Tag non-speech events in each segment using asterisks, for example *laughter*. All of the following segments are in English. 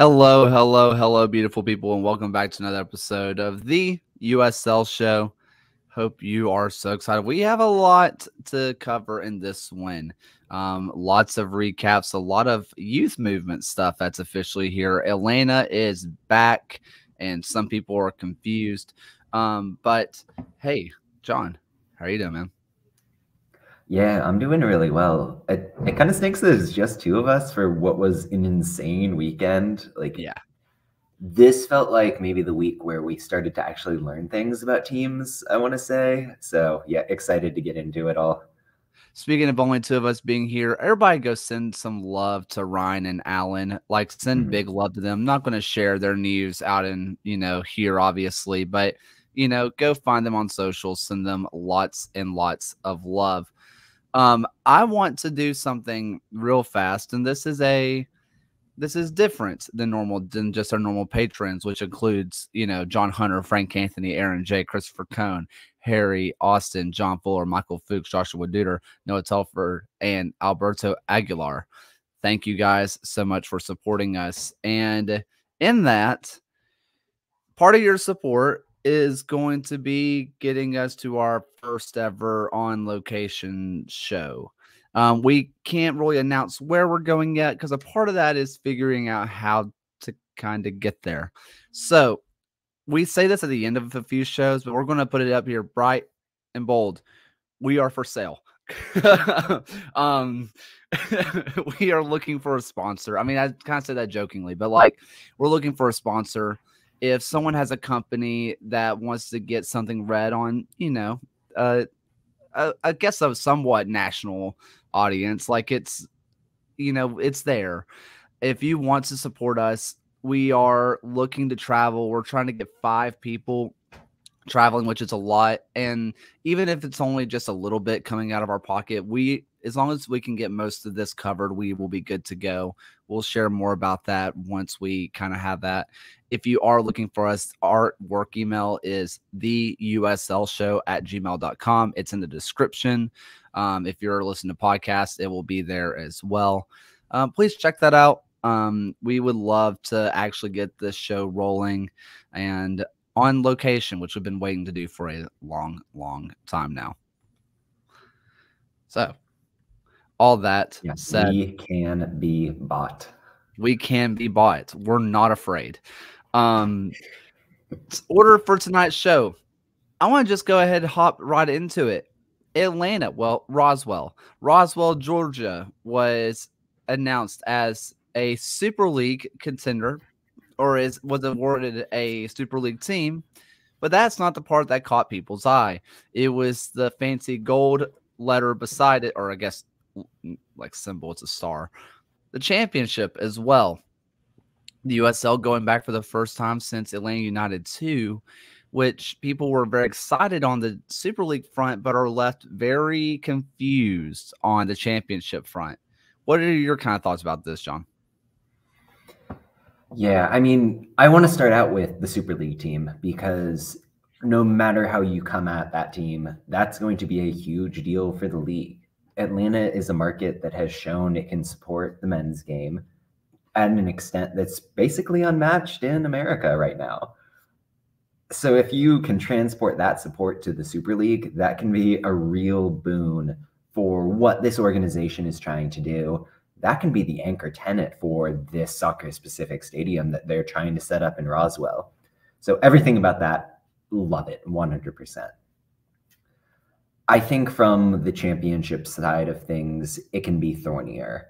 Hello, hello, hello, beautiful people, and welcome back to another episode of the USL Show. Hope you are so excited. We have a lot to cover in this one. Um, lots of recaps, a lot of youth movement stuff that's officially here. Atlanta is back, and some people are confused. Um, but hey, John, how are you doing, man? Yeah, I'm doing really well. It it kind of stinks that it's just two of us for what was an insane weekend. Like, Yeah. this felt like maybe the week where we started to actually learn things about teams, I want to say. So, yeah, excited to get into it all. Speaking of only two of us being here, everybody go send some love to Ryan and Alan. Like send Mhm. big love to them. I'm not going to share their news out in, you know, here obviously, but you know, go find them on social, send them lots and lots of love. Um I want to do something real fast and this is a this is different than normal than just our normal patrons, which includes, you know, John Hunter, Frank Anthony, Aaron J, Christopher Cohn, Harry, Austin, John Fuller, Michael Fuchs, Joshua Duder, Noah Telford, and Alberto Aguilar. Thank you guys so much for supporting us. And in that, part of your support is going to be getting us to our first ever on location show. Um, we can't really announce where we're going yet because a part of that is figuring out how to kind of get there. So we say this at the end of a few shows, but we're going to put it up here bright and bold. We are for sale. *laughs* um, *laughs* we are looking for a sponsor. I mean, I kind of said that jokingly, but like we're looking for a sponsor. If someone has a company that wants to get something read on, you know, uh, uh, I guess a somewhat national audience, like it's, you know, it's there. If you want to support us, we are looking to travel. We're trying to get five people traveling, which is a lot. And even if it's only just a little bit coming out of our pocket, we, as long as we can get most of this covered, we will be good to go. We'll share more about that once we kind of have that. If you are looking for us, our work email is the USL show at gmail.com. It's in the description. Um, if you're listening to podcasts, it will be there as well. Um, please check that out. Um, we would love to actually get this show rolling and on location, which we've been waiting to do for a long, long time now. So, all that Yeah, said, we can be bought. we can be bought. We're not afraid. Um, order for tonight's show. I want to just go ahead and hop right into it. Atlanta, well, Roswell, Roswell, Georgia was announced as a Super League contender, or is was awarded a Super League team. But that's not the part that caught people's eye. It was the fancy gold letter beside it, or I guess like symbol. It's a star. The championship as well. The USL going back for the first time since Atlanta United 2, which people were very excited on the Super League front, but are left very confused on the championship front. What are your kind of thoughts about this, John? Yeah, I mean, I want to start out with the Super League team because no matter how you come at that team, that's going to be a huge deal for the league. Atlanta is a market that has shown it can support the men's game at an extent that's basically unmatched in America right now. So if you can transport that support to the Super League, that can be a real boon for what this organization is trying to do that can be the anchor tenant for this soccer specific stadium that they're trying to set up in Roswell. So everything about that, love it 100%. I think from the championship side of things, it can be thornier.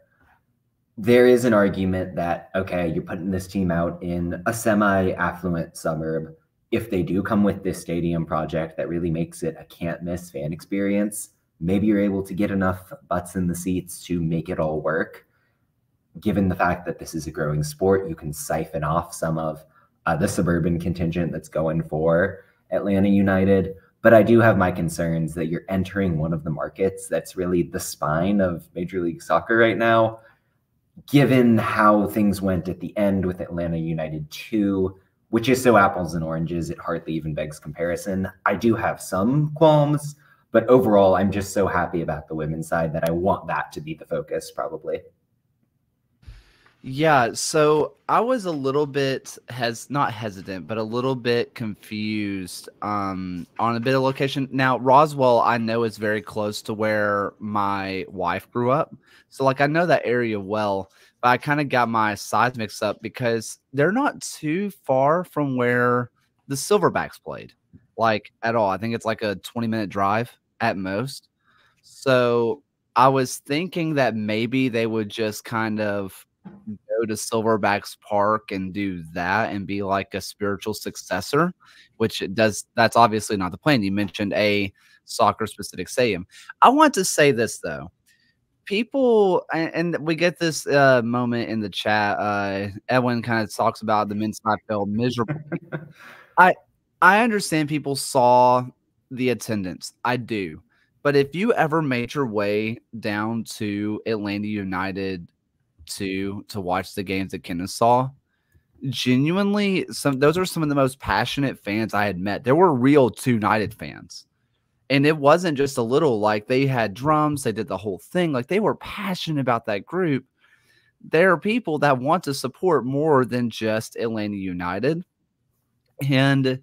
There is an argument that, okay, you're putting this team out in a semi affluent suburb. If they do come with this stadium project that really makes it a can't miss fan experience, maybe you're able to get enough butts in the seats to make it all work. Given the fact that this is a growing sport, you can siphon off some of uh, the suburban contingent that's going for Atlanta United. But I do have my concerns that you're entering one of the markets that's really the spine of Major League Soccer right now. Given how things went at the end with Atlanta United 2, which is so apples and oranges, it hardly even begs comparison. I do have some qualms, but overall, I'm just so happy about the women's side that I want that to be the focus, probably. Yeah, so I was a little bit has not hesitant, but a little bit confused um on a bit of location. Now, Roswell I know is very close to where my wife grew up. So like I know that area well, but I kind of got my mixed up because they're not too far from where the Silverbacks played. Like at all. I think it's like a 20 minute drive at most. So I was thinking that maybe they would just kind of go to Silverbacks Park and do that and be like a spiritual successor, which it does. That's obviously not the plan. You mentioned a soccer specific stadium. I want to say this though. People and, we get this uh, moment in the chat. Uh, Edwin kind of talks about the men's side felt miserable. *laughs* I I understand people saw the attendance. I do. But if you ever made your way down to Atlanta United to to watch the games that Kennesaw. Genuinely, some those are some of the most passionate fans I had met. There were real two United fans. And it wasn't just a little like they had drums, they did the whole thing. Like they were passionate about that group. There are people that want to support more than just Atlanta United. And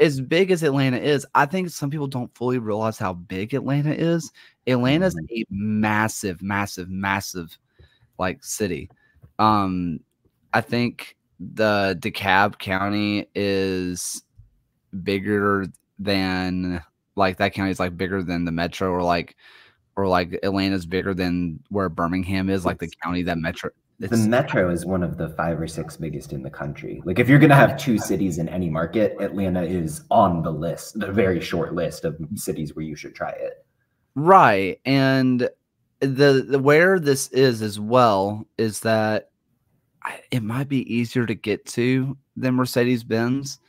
as big as Atlanta is, I think some people don't fully realize how big Atlanta is. Atlanta's mm-hmm. a massive, massive, massive like city. Um, I think the DeKalb County is bigger than like that county is like bigger than the metro or like or like Atlanta's bigger than where Birmingham is, like the county that metro. The metro is one of the five or six biggest in the country. Like if you're gonna have two cities in any market, Atlanta is on the list, the very short list of cities where you should try it. Right. And the, the where this is as well is that it might be easier to get to than Mercedes Benz.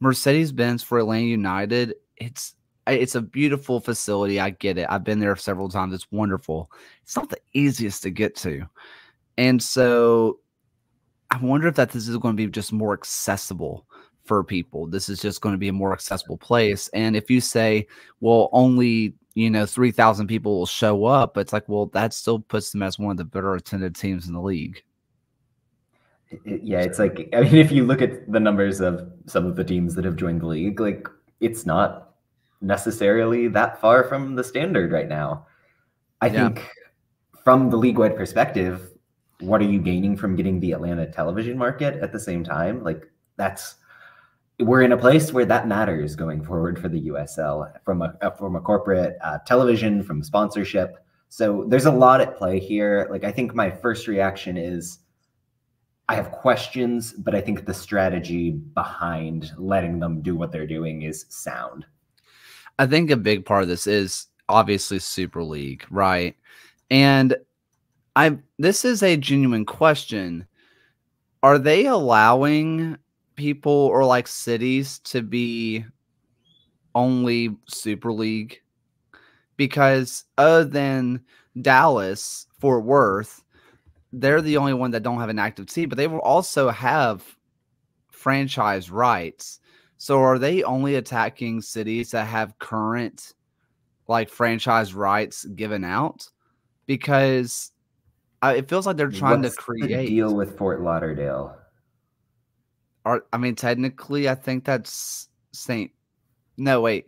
Mercedes Benz for Atlanta United, it's it's a beautiful facility. I get it. I've been there several times. It's wonderful. It's not the easiest to get to. And so I wonder if that this is going to be just more accessible for people. This is just going to be a more accessible place. And if you say, well, only you know, 3,000 people will show up. But it's like, well, that still puts them as one of the better attended teams in the league. Yeah, it's like, I mean, if you look at the numbers of some of the teams that have joined the league, like, it's not necessarily that far from the standard right now. I yeah. think from the league wide perspective, what are you gaining from getting the Atlanta television market at the same time? Like, that's we're in a place where that matters going forward for the USL from a uh, from a corporate uh, television, from sponsorship. So there's a lot at play here. Like I think my first reaction is I have questions, but I think the strategy behind letting them do what they're doing is sound. I think a big part of this is obviously Super League, right? And I this is a genuine question. Are they allowing people or like cities to be only Super League because other than Dallas, Fort Worth, they're the only one that don't have an active team, but they will also have franchise rights. So are they only attacking cities that have current like franchise rights given out? Because I, it feels like they're trying What's to create the deal with Fort Lauderdale are I mean technically I think that's Saint. No, wait.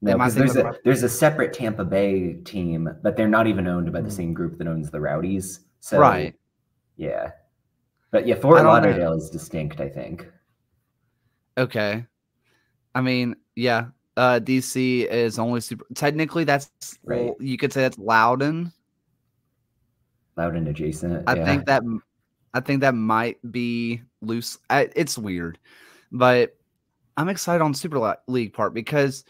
No, because there's a there's a separate Tampa Bay team, but they're not even owned by the mm. same group that owns the Rowdies. So right, yeah, but yeah, Fort Lauderdale know. is distinct. I think. Okay, I mean, yeah, uh, DC is only super. Technically, that's right. You could say that's Loudoun. Loudon adjacent. I yeah. think that I think that might be loose. I, it's weird, but I'm excited on Super League part because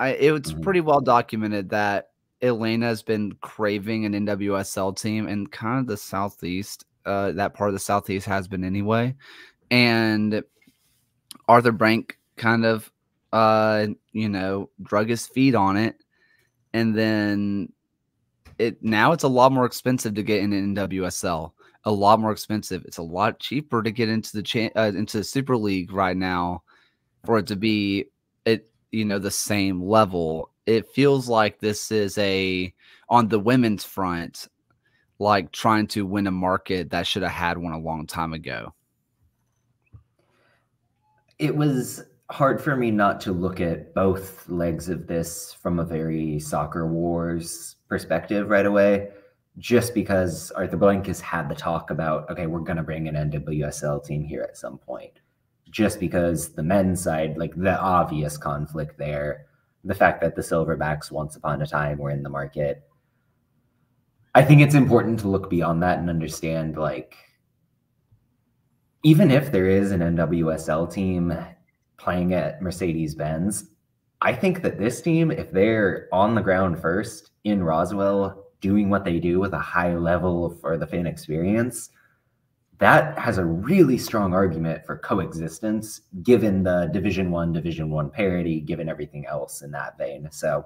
I, it's mm-hmm. pretty well documented that Atlanta has been craving an NWSL team, and kind of the Southeast, uh, that part of the Southeast has been anyway. And Arthur Blank kind of, uh, you know, drug his feet on it, and then it now it's a lot more expensive to get in NWSL a lot more expensive. It's a lot cheaper to get into the cha- uh, into the Super League right now for it to be it you know the same level. It feels like this is a on the women's front like trying to win a market that should have had one a long time ago. It was hard for me not to look at both legs of this from a very soccer wars perspective right away, just because Arthur Blank has had the talk about, okay, we're going to bring an NWSL team here at some point. Just because the men's side, like the obvious conflict there, the fact that the Silverbacks once upon a time were in the market. I think it's important to look beyond that and understand like even if there is an NWSL team playing at Mercedes Benz, I think that this team, if they're on the ground first in Roswell, doing what they do with a high level for the fan experience, that has a really strong argument for coexistence given the division one division one parity given everything else in that vein. So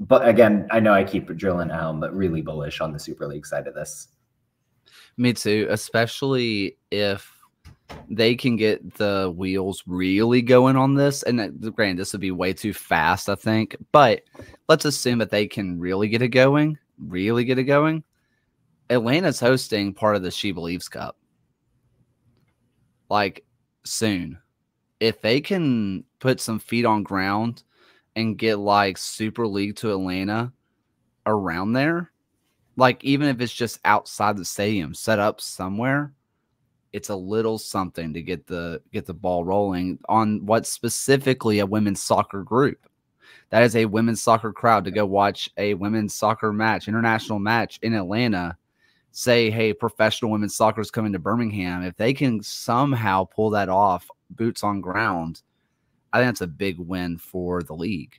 but again i know i keep drilling home but really bullish on the super league side of this. Me too especially if they can get the wheels really going on this. And uh, granted this would be way too fast i think but let's assume that they can really get it going really get it going atlanta's hosting part of the SheBelieves Cup like soon. If they can put some feet on ground and get like Super League to Atlanta around there, like even if it's just outside the stadium, set up somewhere, it's a little something to get the get the ball rolling on what's specifically a women's soccer group. That is a women's soccer crowd to go watch a women's soccer match, international match in Atlanta say, hey, professional women's soccer is coming to Birmingham, if they can somehow pull that off, boots on ground, I think that's a big win for the league.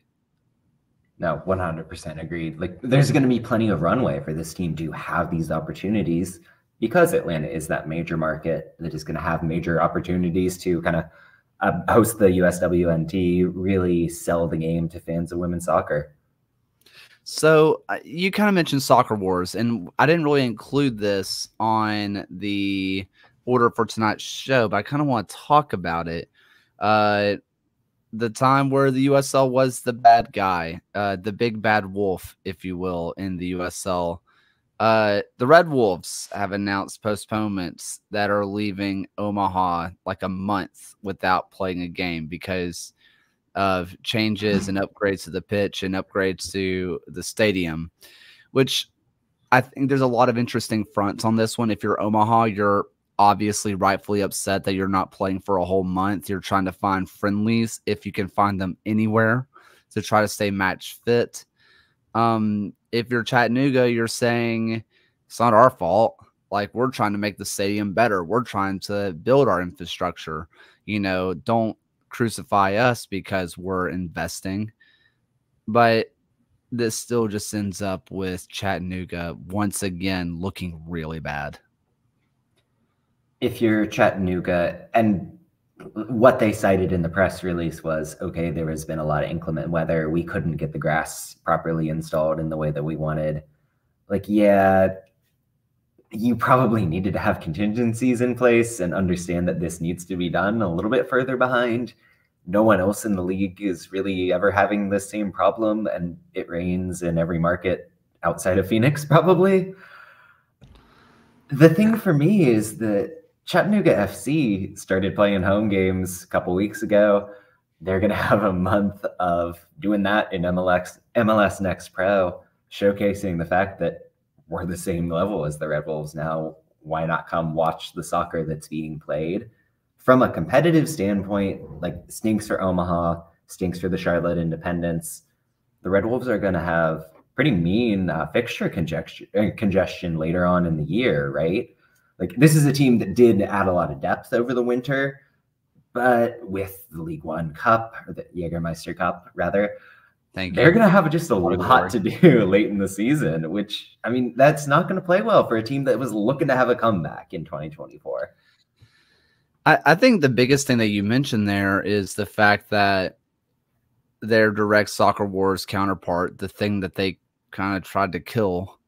No, 100% agreed. Like, there's going to be plenty of runway for this team to have these opportunities because Atlanta is that major market that is going to have major opportunities to kind of uh, host the USWNT, really sell the game to fans of women's soccer. So uh, you kind of mentioned Soccer Wars, and I didn't really include this on the order for tonight's show, but I kind of want to talk about it. Uh, the time where the USL was the bad guy, uh, the big bad wolf, if you will, in the USL. Uh, the Red Wolves have announced postponements that are leaving Omaha like a month without playing a game because of changes and upgrades to the pitch and upgrades to the stadium, which I think there's a lot of interesting fronts on this one. If you're Omaha, you're obviously rightfully upset that you're not playing for a whole month. You're trying to find friendlies if you can find them anywhere to try to stay match fit. Um, if you're Chattanooga, you're saying it's not our fault. Like we're trying to make the stadium better. We're trying to build our infrastructure. You know, don't crucify us because we're investing. But this still just ends up with Chattanooga once again looking really bad. If you're Chattanooga, and what they cited in the press release was okay, there has been a lot of inclement weather. We couldn't get the grass properly installed in the way that we wanted. Like, yeah, you probably needed to have contingencies in place and understand that this needs to be done a little bit further behind. No one else in the league is really ever having the same problem, and it rains in every market outside of Phoenix, *laughs* probably. The thing for me is that Chattanooga FC started playing home games a couple weeks ago. They're going *laughs* to have a month of doing that in MLS, MLS Next Pro, showcasing the fact that we're the same level as the Red Wolves now. Why not come watch the soccer that's being played? From a competitive standpoint, like stinks for Omaha, stinks for the Charlotte Independence. The Red Wolves are going to have pretty mean uh, fixture uh, congestion later on in the year, right? Like this is a team that did add a lot of depth over the winter, but with the League One Cup or the Jägermeister Cup, rather, Thank They're going to have just a lot to do *laughs* late in the season, which, I mean, that's not going to play well for a team that was looking to have a comeback in 2024. I, I think the biggest thing that you mentioned there is the fact that their direct soccer wars counterpart, the thing that they kind of tried to kill,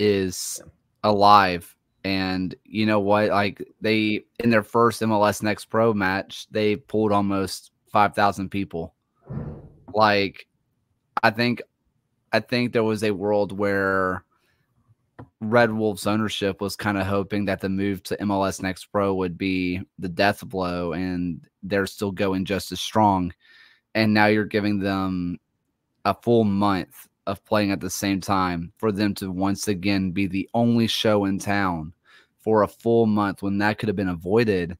is alive. And you know what? Like they in their first MLS Next Pro match, they pulled almost five thousand people. Like I think I think there was a world where Red Wolves ownership was kind of hoping that the move to MLS Next Pro would be the death blow, and they're still going just as strong. And now you're giving them a full month of playing at the same time for them to once again be the only show in town for a full month when that could have been avoided.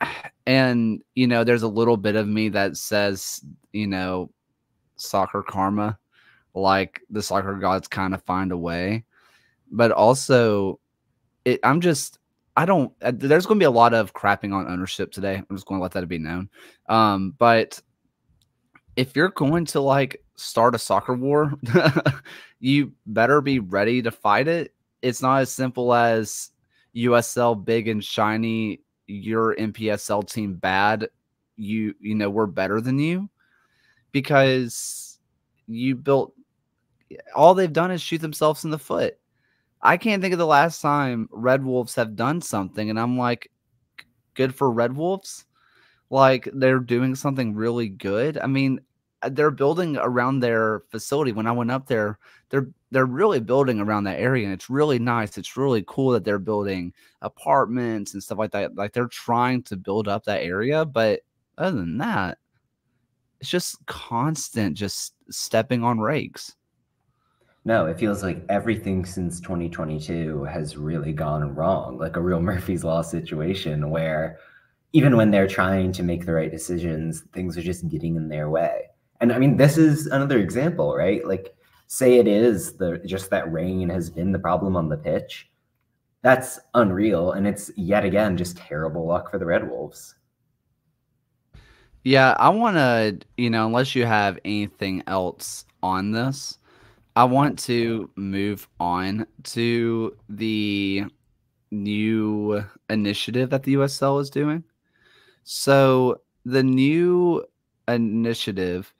*sighs* And, you know, there's a little bit of me that says, you know, soccer karma, like the soccer gods kind of find a way. But also, it, I'm just, I don't, uh, there's going to be a lot of crapping on ownership today. I'm just going to let that be known. Um, but if you're going to like start a soccer war, *laughs* you better be ready to fight it. It's not as simple as USL big and shiny, your NPSL team bad. You you know we're better than you because you built all they've done is shoot themselves in the foot. I can't think of the last time Red Wolves have done something, and I'm like, good for Red Wolves. Like they're doing something really good. I mean, Uh, they're building around their facility. When I went up there, they're they're really building around that area, and it's really nice. It's really cool that they're building apartments and stuff like that. Like they're trying to build up that area, but other than that, it's just constant, just stepping on rakes. No, it feels like everything since 2022 has really gone wrong, like a real *laughs* Murphy's Law situation where even when they're trying to make the right decisions, things are just getting in their way. And I mean, this is another example, right? Like, say it is the just that rain has been the problem on the pitch. That's unreal, and it's yet again just terrible luck for the Red Wolves. Yeah, I want to, you know, unless you have anything else on this, I want to move on to the new initiative that the USL is doing. So, the new initiative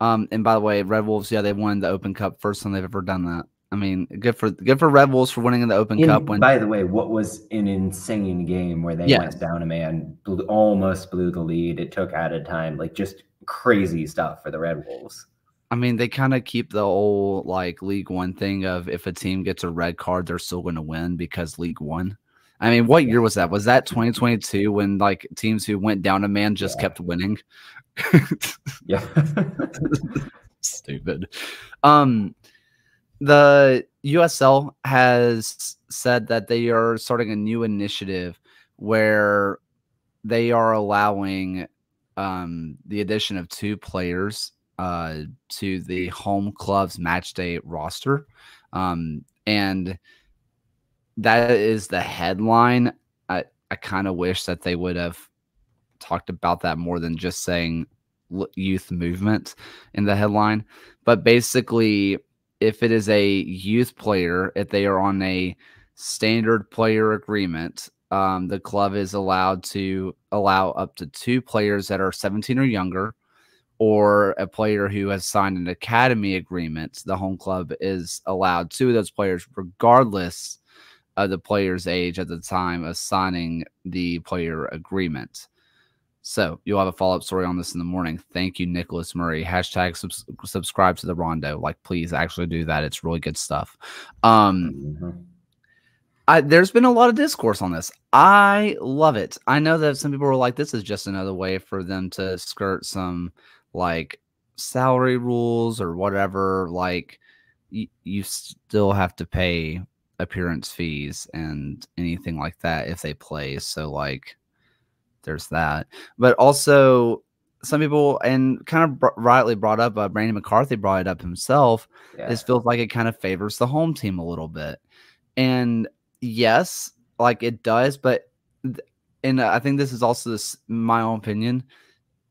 um, and by the way, Red Wolves, yeah, they won the Open Cup first time they've ever done that. I mean, good for good for Red Wolves for winning in the Open in, Cup. When, by the way, what was an insane game where they yes. went down a man, blew, almost blew the lead. It took added time, like just crazy stuff for the Red Wolves. I mean, they kind of keep the old like League One thing of if a team gets a red card, they're still going to win because League One. I mean, what year was that? Was that 2022 when like teams who went down a man just yeah. kept winning? Yeah. *laughs* Stupid. Um the USL has said that they are starting a new initiative where they are allowing um, the addition of two players uh, to the home club's match day roster. Um, and that is the headline. I, I kind of wish that they would have talked about that more than just saying youth movement in the headline. But basically, if it is a youth player, if they are on a standard player agreement, um, the club is allowed to allow up to two players that are 17 or younger, or a player who has signed an academy agreement. The home club is allowed two of those players, regardless of the player's age at the time of signing the player agreement. So you'll have a follow up story on this in the morning. Thank you, Nicholas Murray. Hashtag subs- subscribe to the Rondo. Like, please actually do that. It's really good stuff. Um, mm-hmm. I, there's been a lot of discourse on this. I love it. I know that some people were like, this is just another way for them to skirt some like salary rules or whatever. Like, y- you still have to pay appearance fees and anything like that if they play. So, like, there's that. But also, some people and kind of br- rightly brought up, uh, Brandon McCarthy brought it up himself. Yeah. This feels like it kind of favors the home team a little bit, and yes, like it does. But th- and I think this is also this my own opinion.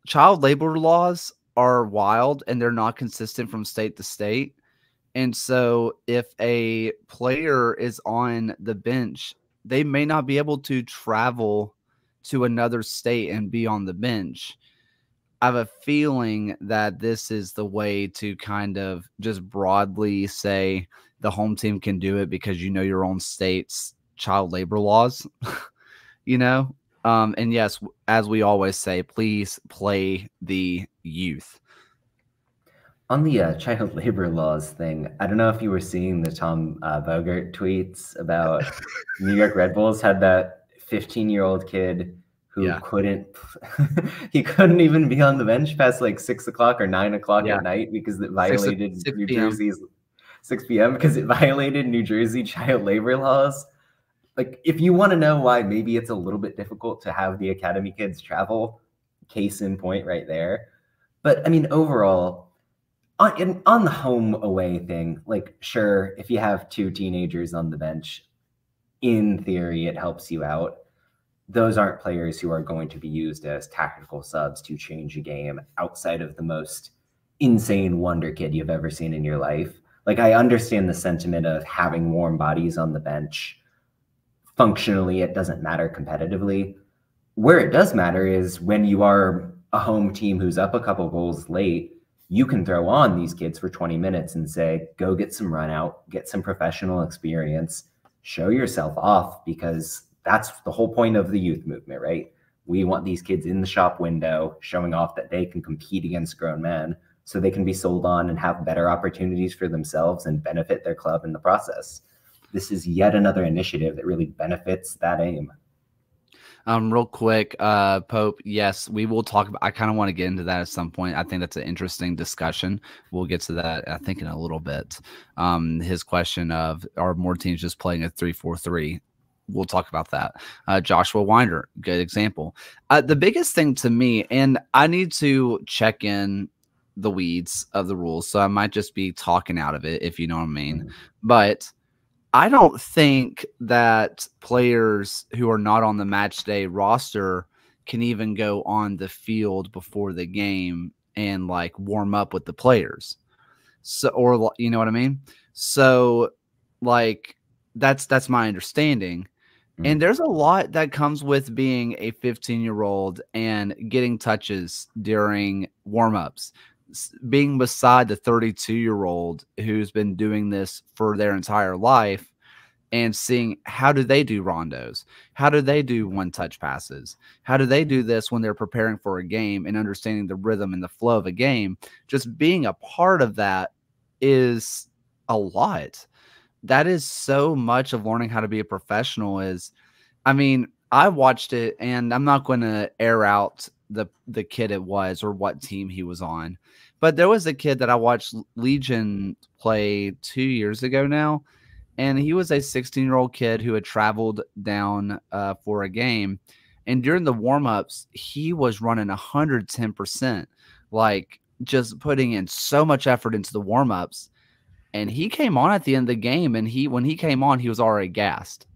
Child labor laws are wild and they're not consistent from state to state. And so if a player is on the bench, they may not be able to travel to another state and be on the bench. I have a feeling that this is the way to kind of just broadly say the home team can do it because you know your own state's child labor laws, *laughs* you know? Um, and yes, as we always say, please play the youth. On the uh, child *laughs* labor laws thing, I don't know if you were seeing the Tom uh, Bogert tweets about *laughs* New York Red Bulls had that 15 year old kid who yeah. couldn't *laughs* he couldn't even be on the bench past like six o'clock or nine o'clock yeah. at night because it violated 6, 6 New Jersey's 6 p.m. because it *laughs* violated New Jersey child labor laws. Like, if you want to know why maybe it's a little bit difficult to have the academy kids travel, case in point right there. But I mean, overall, on, in, on the home away thing, like, sure, if you have two teenagers on the bench, in theory, it helps you out those aren't players who are going to be used as tactical subs to change a game outside of the most insane wonder kid you've ever seen in your life. Like I understand the sentiment of having warm bodies on the bench. Functionally, it doesn't matter competitively. Where it does matter is when you are a home team who's up a couple goals late, you can throw on these kids for 20 minutes and say, go get some run out, get some professional experience, show yourself off because that's the whole point of the youth movement, right? We want these kids in the shop window showing off that they can compete against grown men so they can be sold on and have better opportunities for themselves and benefit their club in the process. This is yet another initiative that really benefits that aim. Um, real quick, uh, Pope. Yes, we will talk about. I kind of want to get into that at some point. I think that's an interesting discussion. We'll get to that. I think in a little bit. Um, his question of are more teams just playing a three four three? We'll talk about that. Uh, Joshua Winder, good example. Uh, the biggest thing to me, and I need to check in the weeds of the rules, so I might just be talking out of it, if you know what I mean. Mm-hmm. But I don't think that players who are not on the match day roster can even go on the field before the game and like warm up with the players. So, or you know what I mean? So, like, that's that's my understanding And mm. there's a lot that comes with being a 15 year old and getting touches during warmups, being beside the 32 year old who's been doing this for their entire life and seeing how do they do rondos? How do they do one touch passes? How do they do this when they're preparing for a game and understanding the rhythm and the flow of a game? Just being a part of that is a lot that is so much of learning how to be a professional is i mean i watched it and i'm not going to air out the the kid it was or what team he was on but there was a kid that i watched legion play two years ago now and he was a 16 year old kid who had traveled down uh, for a game and during the warm-ups he was running 110% like just putting in so much effort into the warm-ups and he came on at the end of the game and he when he came on he was already gassed.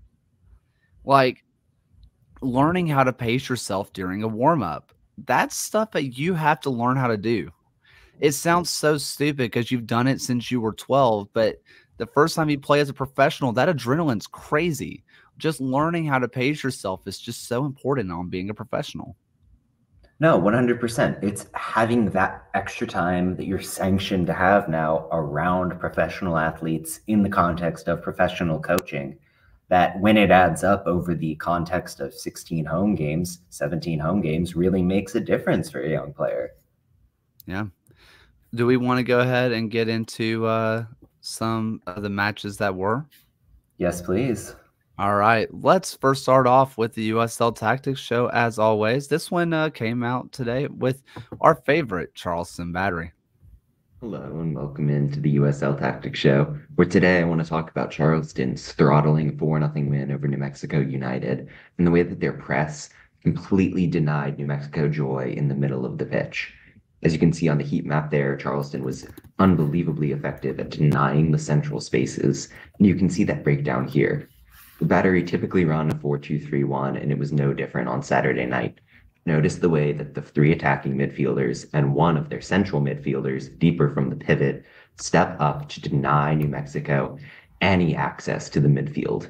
Like learning how to pace yourself during a warm up that's stuff that you have to learn how to do. It sounds so stupid because you've done it since you were 12 but the first time you play as a professional that adrenaline's crazy. Just learning how to pace yourself is just so important on being a professional no, 100%. It's having that extra time that you're sanctioned to have now around professional athletes in the context of professional coaching. That when it adds up over the context of 16 home games, 17 home games, really makes a difference for a young player. Yeah. Do we want to go ahead and get into uh, some of the matches that were? Yes, please. All right, let's first start off with the USL Tactics show. As always, this one uh, came out today with our favorite Charleston Battery. Hello and welcome into the USL Tactics show. Where today I want to talk about Charleston's throttling four nothing win over New Mexico United and the way that their press completely denied New Mexico joy in the middle of the pitch. As you can see on the heat map there, Charleston was unbelievably effective at denying the central spaces, and you can see that breakdown here. The battery typically run a 4-2-3-1, and it was no different on Saturday night. Notice the way that the three attacking midfielders and one of their central midfielders, deeper from the pivot, step up to deny New Mexico any access to the midfield.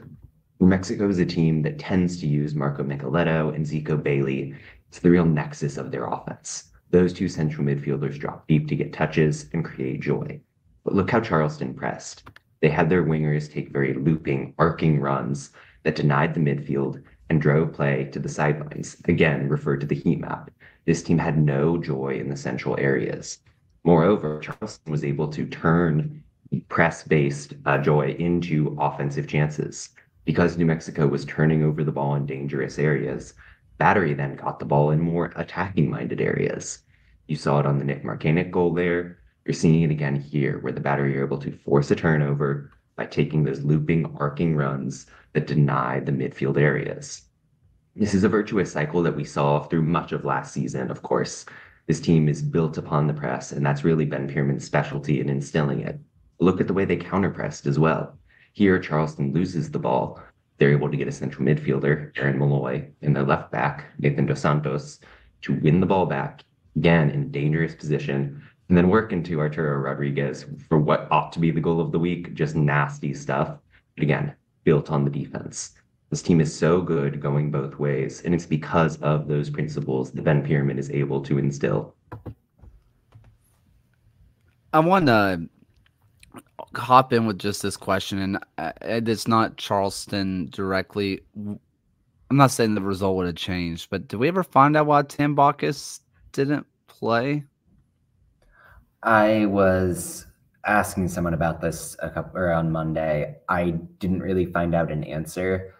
New Mexico is a team that tends to use Marco Micheletti and Zico Bailey. It's the real nexus of their offense. Those two central midfielders drop deep to get touches and create joy. But look how Charleston pressed. They had their wingers take very looping, arcing runs that denied the midfield and drove play to the sidelines. Again, referred to the heat map. This team had no joy in the central areas. Moreover, Charleston was able to turn press based uh, joy into offensive chances. Because New Mexico was turning over the ball in dangerous areas, Battery then got the ball in more attacking minded areas. You saw it on the Nick Markanich goal there. You're seeing it again here, where the Battery are able to force a turnover by taking those looping, arcing runs that deny the midfield areas. This is a virtuous cycle that we saw through much of last season, of course. This team is built upon the press, and that's really Ben Pirmann's specialty in instilling it. Look at the way they counterpressed as well. Here, Charleston loses the ball. They're able to get a central midfielder, Aaron Molloy, and their left back, Nathan Dos Santos, to win the ball back, again in a dangerous position, and then work into Arturo Rodriguez for what ought to be the goal of the week, just nasty stuff. But again, built on the defense. This team is so good going both ways, and it's because of those principles that Ben Pirmann is able to instill. I want to hop in with just this question, and uh, it's not Charleston directly. I'm not saying the result would have changed, but did we ever find out why Tambakis didn't play? I was asking someone about this a couple or on Monday. I didn't really find out an answer.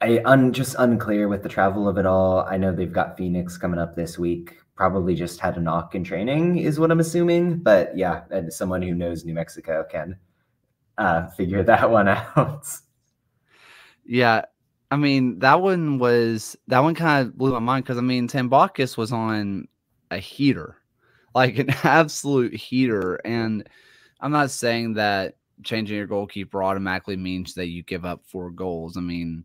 I un just unclear with the travel of it all. I know they've got Phoenix coming up this week. Probably just had a knock in training, is what I'm assuming. But yeah, and someone who knows New Mexico can uh, figure *laughs* that one out. Yeah, I mean that one was that one kind of blew my mind because I mean Tambakis was on a heater, like an absolute heater, and I'm not saying that changing your goalkeeper automatically means that you give up four goals. I mean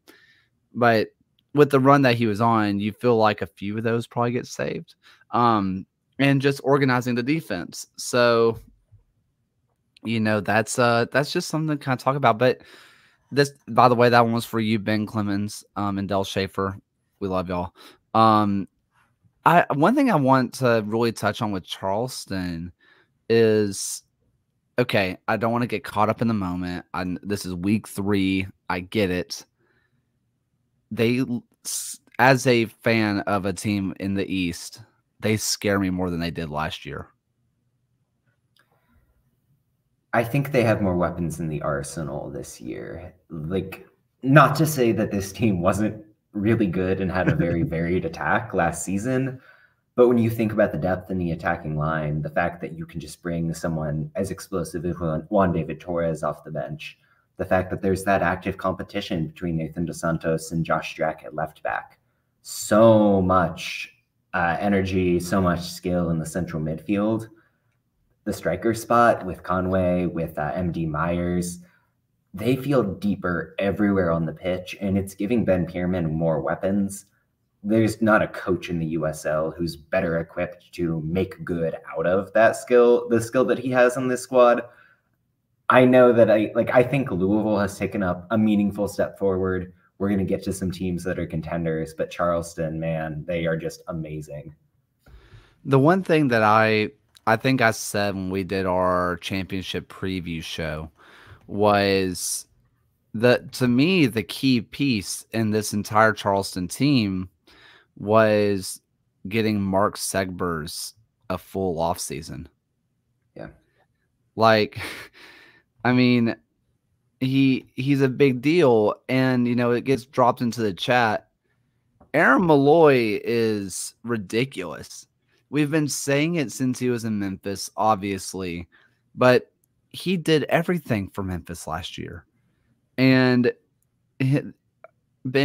but with the run that he was on, you feel like a few of those probably get saved. Um, and just organizing the defense. So, you know, that's uh that's just something to kind of talk about. But this, by the way, that one was for you, Ben Clemens, um, and Del Schaefer. We love y'all. Um, I one thing I want to really touch on with Charleston is okay. I don't want to get caught up in the moment. I this is week three. I get it they as a fan of a team in the East, they scare me more than they did last year. I think they have more weapons in the arsenal this year. Like, not to say that this team wasn't really good and had a very *laughs* varied attack last season, but when you think about the depth in the attacking line, the fact that you can just bring someone as explosive as Juan David Torres off the bench, the fact that there's that active competition between Nathan Dos Santos and Josh Streck at left back. So much uh, energy, so much skill in the central midfield. The striker spot with Conway, with uh, MD Myers, they feel deeper everywhere on the pitch, and it's giving Ben Pirmann more weapons. There's not a coach in the USL who's better equipped to make good out of that skill, the skill that he has on this squad I know that I like I think Louisville has taken up a meaningful step forward. We're going to get to some teams that are contenders, but Charleston, man, they are just amazing. The one thing that I I think I said when we did our championship preview show was that to me the key piece in this entire Charleston team was getting Mark Segbers a full off season. Yeah. Like *laughs* I mean, he he's a big deal, and you know it gets dropped into the chat. Aaron Molloy is ridiculous. We've been saying it since he was in Memphis, obviously, but he did everything for Memphis last year, and Ben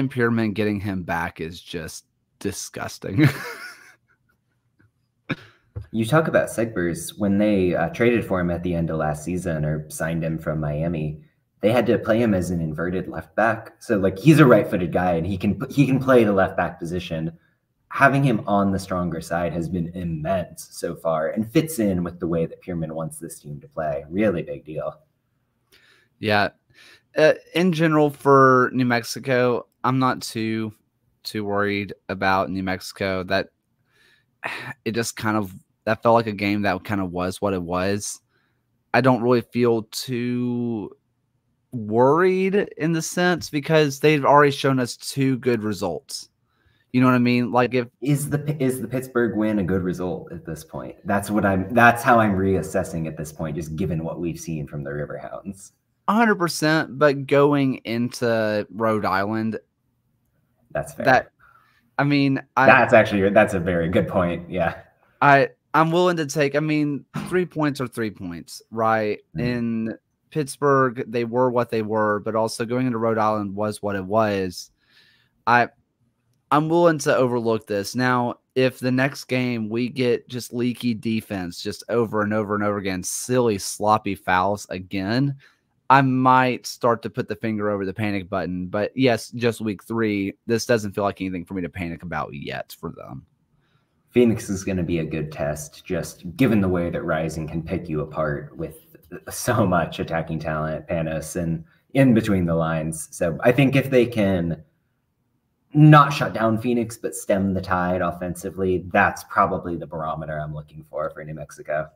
Pirmann getting him back is just disgusting. *laughs* You talk about Segbers when they uh, traded for him at the end of last season or signed him from Miami. They had to play him as an inverted left back. So like he's a right-footed guy and he can he can play the left back position. Having him on the stronger side has been immense so far and fits in with the way that Pirmann wants this team to play. Really big deal. Yeah. Uh, in general for New Mexico, I'm not too too worried about New Mexico that *sighs* it just kind of that felt like a game that kind of was what it was. I don't really feel too worried in the sense because they've already shown us two good results. You know what I mean? Like if is the is the Pittsburgh win a good result at this point? That's what I'm. That's how I'm reassessing at this point, just given what we've seen from the Riverhounds. 100. percent But going into Rhode Island, that's fair. That I mean, I, that's actually that's a very good point. Yeah, I I'm willing to take. I mean, three points are three points, right? Mm-hmm. In Pittsburgh, they were what they were, but also going into Rhode Island was what it was. I I'm willing to overlook this. Now, if the next game we get just leaky defense just over and over and over again, silly, sloppy fouls again, I might start to put the finger over the panic button. But yes, just week three, this doesn't feel like anything for me to panic about yet for them. Phoenix is going to be a good test, just given the way that Rising can pick you apart with so much attacking talent, Panos, and in between the lines. So I think if they can not shut down Phoenix, but stem the tide offensively, that's probably the barometer I'm looking for for New Mexico.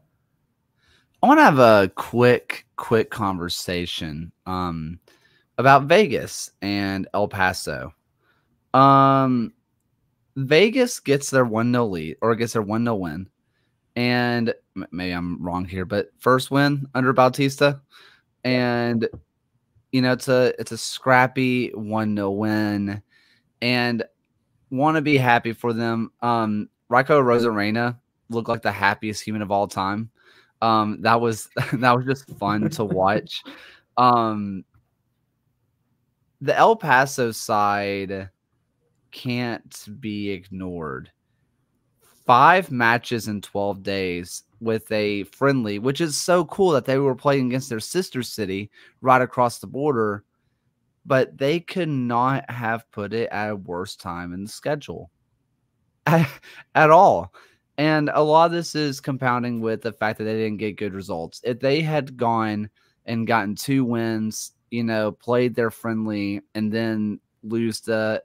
I want to have a quick, quick conversation um, about Vegas and El Paso. Um, Vegas gets their 1 0 lead or gets their 1 0 win. And maybe I'm wrong here, but first win under Bautista. And, you know, it's a it's a scrappy 1 0 win. And want to be happy for them. Um, Raiko Arozarena looked like the happiest human of all time. Um, that was *laughs* that was just fun to watch. Um, the El Paso side can't be ignored. Five matches in 12 days with a friendly, which is so cool that they were playing against their sister city right across the border, but they could not have put it at a worse time in the schedule at, all. And a lot of this is compounding with the fact that they didn't get good results. If they had gone and gotten two wins, you know, played their friendly and then lose the,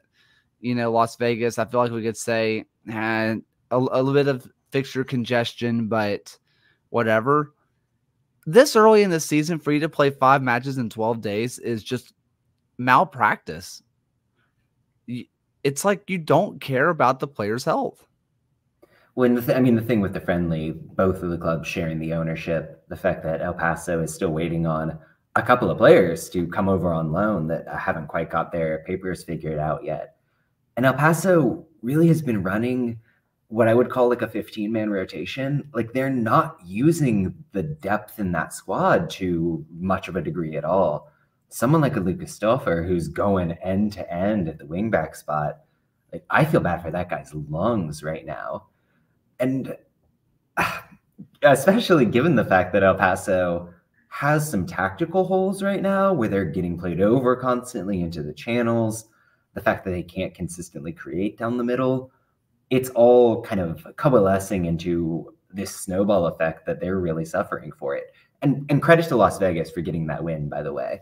you know, Las Vegas, I feel like we could say had a, a little bit of fixture congestion, but whatever. This early in the season, for you to play five matches in 12 days is just malpractice. It's like you don't care about the player's health when I mean the thing with the friendly, both of the clubs sharing the ownership, the fact that El Paso is still waiting on a couple of players to come over on loan that uh, haven't quite got their papers figured out yet. And El Paso really has been running what I would call like a 15 man rotation. Like they're not using the depth in that squad to much of a degree at all. Someone like a Lucas Stauffer who's going end to end at the wingback spot. Like I feel bad for that guy's lungs right now and *sighs* especially given the fact that El Paso has some tactical holes right now where they're getting played over constantly into the channels, the fact that they can't consistently create down the middle, it's all kind of coalescing into this snowball effect that they're really suffering for it. And and credit to Las Vegas for getting that win, by the way.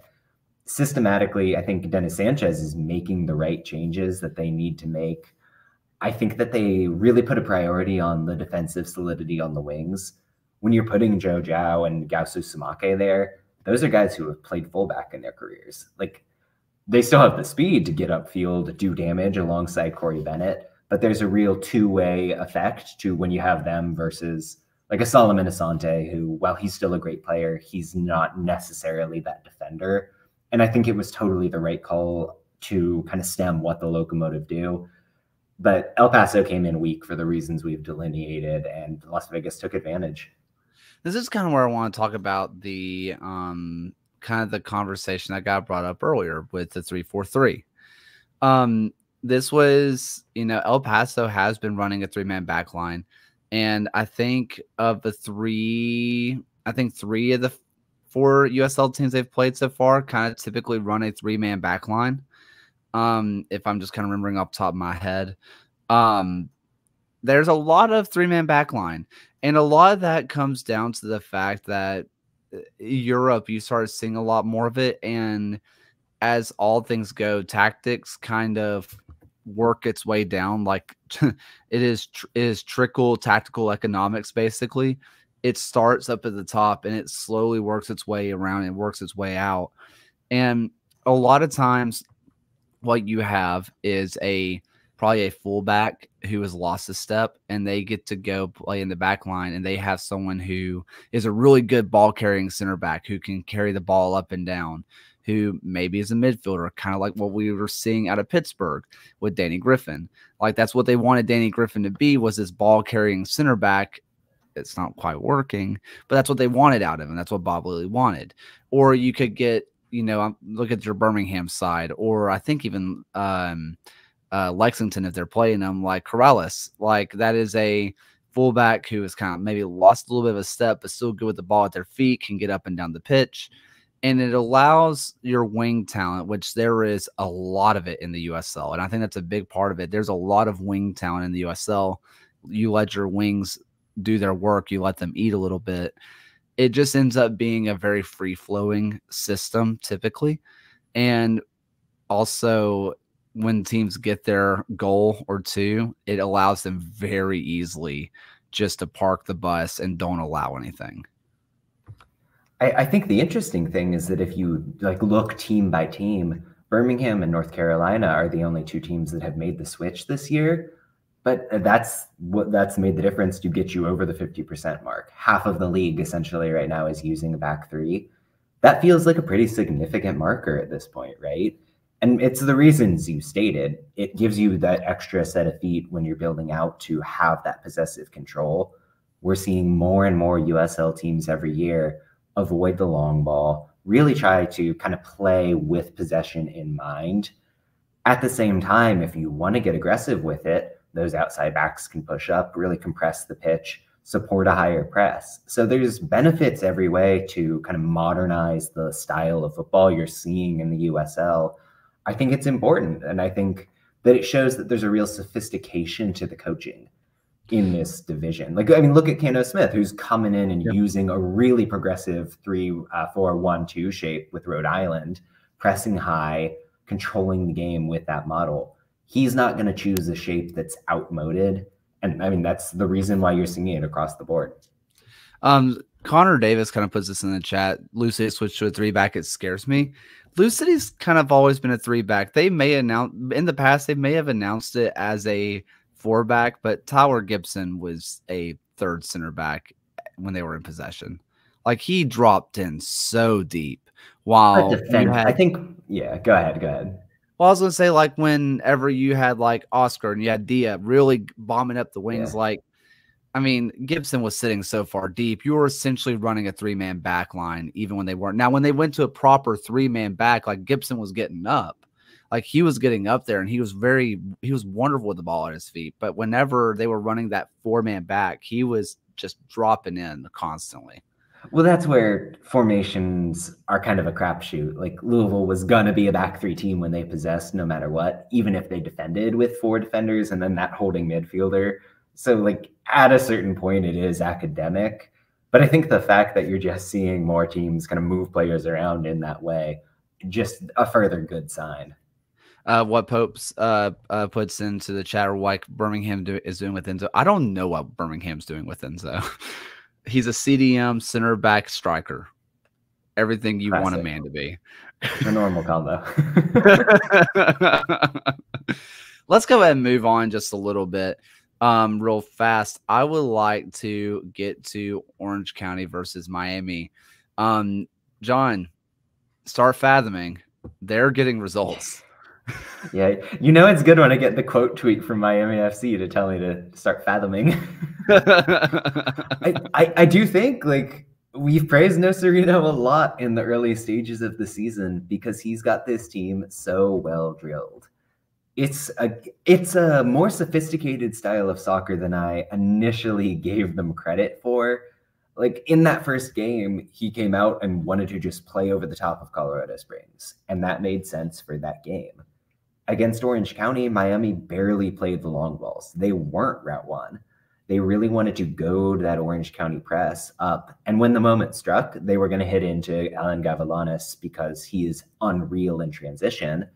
Systematically, I think Dennis Sanchez is making the right changes that they need to make I think that they really put a priority on the defensive solidity on the wings. When you're putting Joe Zhao and Gausu Samake there, those are guys who have played fullback in their careers. Like they still have the speed to get upfield, do damage alongside Corey Bennett, but there's a real two-way effect to when you have them versus like a Solomon Asante, who, while he's still a great player, he's not necessarily that defender. And I think it was totally the right call to kind of stem what the locomotive do but El Paso came in weak for the reasons we've delineated, and Las Vegas took advantage. This is kind of where I want to talk about the um, kind of the conversation that got brought up earlier with the three four three. Um, this was, you know, El Paso has been running a three man back line, and I think of the three, I think three of the four USL teams they've played so far kind of typically run a three man back line. Um, if I'm just kind of remembering off top of my head, um, there's a lot of three man backline, and a lot of that comes down to the fact that uh, Europe, you start seeing a lot more of it, and as all things go, tactics kind of work its way down. Like *laughs* it is, tr- it is trickle tactical economics, basically. It starts up at the top and it slowly works its way around and works its way out. And a lot of times what you have is a probably a fullback who has lost a step and they get to go play in the back line and they have someone who is a really good ball carrying center back who can carry the ball up and down who maybe is a midfielder kind of like what we were seeing out of Pittsburgh with Danny Griffin like that's what they wanted Danny Griffin to be was this ball carrying center back it's not quite working but that's what they wanted out of him that's what Bob Lilley wanted or you could get you know um, look at your Birmingham side or I think even um uh, Lexington if they're playing them like Corrales. Like that is a fullback who has kind of maybe lost a little bit of a step, but still good with the ball at their feet, can get up and down the pitch. And it allows your wing talent, which there is a lot of it in the USL. And I think that's a big part of it. There's a lot of wing talent in the USL. You let your wings do their work, you let them eat a little bit. It just ends up being a very free flowing system typically. And also, when teams get their goal or two, it allows them very easily just to park the bus and don't allow anything. I, I, think the interesting thing is that if you like look team by team, Birmingham and North Carolina are the only two teams that have made the switch this year. But uh, that's what that's made the difference to get you over the 50% mark. Half of the league essentially right now is using a back three. That feels like a pretty significant marker at this point, right? and it's the reasons you stated. It gives you that extra set of feet when you're building out to have that possessive control. We're seeing more and more USL teams every year avoid the long ball, really try to kind of play with possession in mind. At the same time, if you want to get aggressive with it, those outside backs can push up, really compress the pitch, support a higher press. So there's benefits every way to kind of modernize the style of football you're seeing in the USL I think it's important. And I think that it shows that there's a real sophistication to the coaching in this division. Like, I mean, look at Khano Smith, who's coming in and yep. using a really progressive three, uh, four, one, two shape with Rhode Island, pressing high, controlling the game with that model. He's not going to choose a shape that's outmoded. And I mean, that's the reason why you're seeing it across the board. Um, Connor Davis kind of puts this in the chat. Lucy switched to a three back. It scares me. Lou City's kind of always been a three back. They may announce in the past, they may have announced it as a four back, but Tyler Gibson was a third center back when they were in possession. Like he dropped in so deep while had, I think, yeah, go ahead, go ahead. Well, I was gonna say, like, whenever you had like Oscar and you had Dia really bombing up the wings, yeah. like I mean, Gibson was sitting so far deep. You were essentially running a three man back line, even when they weren't. Now, when they went to a proper three man back, like Gibson was getting up, like he was getting up there and he was very, he was wonderful with the ball at his feet. But whenever they were running that four man back, he was just dropping in constantly. Well, that's where formations are kind of a crapshoot. Like Louisville was gonna be a back three team when they possessed, no matter what, even if they defended with four defenders and then that holding midfielder so like at a certain point it is academic but i think the fact that you're just seeing more teams kind of move players around in that way just a further good sign uh, what Popes uh, uh, puts into the chat or what Birmingham do, is doing with Enzo. I don't know what Birmingham's doing with Enzo. *laughs* He's a CDM center back striker. Everything you Classic. want a man to be. a normal combo. *laughs* Let's go ahead and move on just a little bit um, real fast. I would like to get to Orange County versus Miami. Um, John, start fathoming. They're getting results. Yeah, you know it's good when I get the quote tweet from Miami FC to tell me to start fathoming. *laughs* I, I, I do think like we've praised Nocerino a lot in the early stages of the season because he's got this team so well drilled it's a it's a more sophisticated style of soccer than I initially gave them credit for. Like in that first game, he came out and wanted to just play over the top of Colorado Springs, and that made sense for that game. Against Orange County, Miami barely played the long balls. They weren't route one. They really wanted to go to that Orange County press up. And when the moment struck, they were going to hit into Alan Gavilanes because he is unreal in transition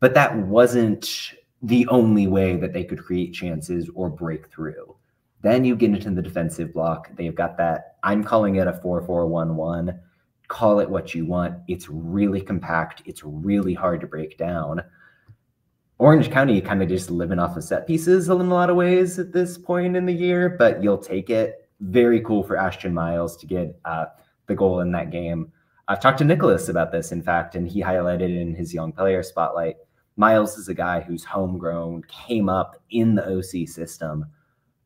but that wasn't the only way that they could create chances or break through. Then you get into the defensive block. They've got that. I'm calling it a 4 4 1 1. Call it what you want. It's really compact. It's really hard to break down. Orange County kind of just living off of set pieces in a lot of ways at this point in the year, but you'll take it. Very cool for Ashton Miles to get uh, the goal in that game. I've talked to Nicholas about this, in fact, and he highlighted in his young player spotlight. Miles is a guy who's homegrown, came up in the OC system,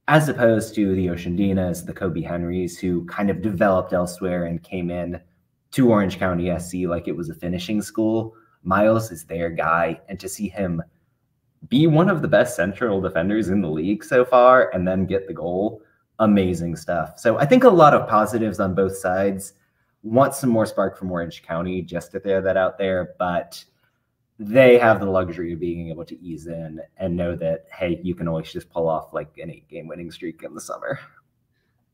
as opposed to the Oceandinas, the Kobi Henrys, who kind of developed elsewhere and came in to Orange County SC like it was a finishing school. Miles is their guy, and to see him be one of the best central defenders in the league so far and then get the goal, amazing stuff. So I think a lot of positives on both sides. Want some more spark from Orange County just to throw that out there, but they have the luxury of being able to ease in and know that hey, you can always just pull off like an eight game winning streak in the summer.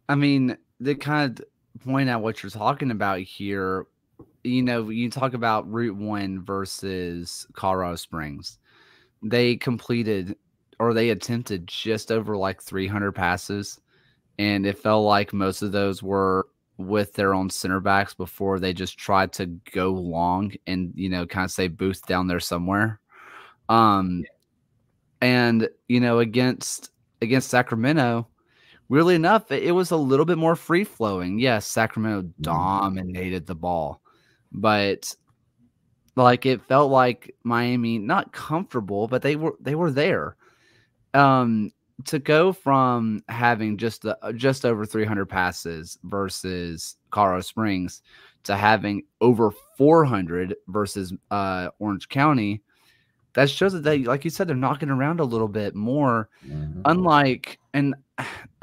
I mean, the kind of point out what you're talking about here, you know, you talk about Route One versus Colorado Springs. They completed or they attempted just over like 300 passes, and it felt like most of those were with their own center backs before they just tried to go long and you know kind of say booth down there somewhere. Um and you know against against sacramento really enough it, was a little bit more free flowing. Yes sacramento mm-hmm. dominated the ball but like it felt like miami not comfortable but they were they were there um to go from having just the just over 300 passes versus Colorado Springs to having over 400 versus uh, Orange County, that shows that they, like you said, they're knocking around a little bit more. Mm-hmm. Unlike, and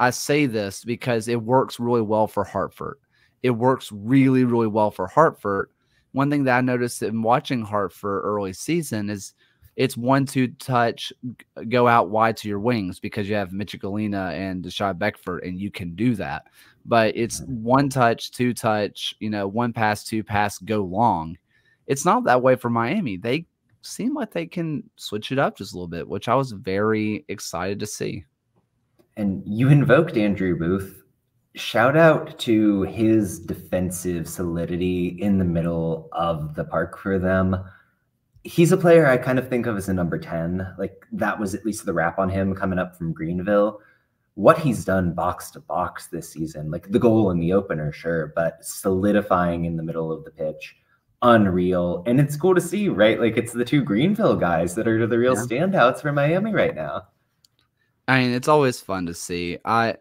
I say this because it works really well for Hartford. It works really, really well for Hartford. One thing that I noticed in watching Hartford early season is it's one two touch, go out wide to your wings because you have Michee Ngalina and Deshaun Beckford, and you can do that. But it's one touch, two touch, you know, one pass, two pass, go long. It's not that way for Miami. They seem like they can switch it up just a little bit, which I was very excited to see. And you invoked Andrew Booth. Shout out to his defensive solidity in the middle of the park for them he's a player I kind of think of as a number 10. Like that was at least the rap on him coming up from Greenville. What he's done box to box this season, like the goal in the opener, sure, but solidifying in the middle of the pitch, unreal. And it's cool to see, right? Like it's the two Greenville guys that are the real yeah. standouts for Miami right now. I mean, it's always fun to see. I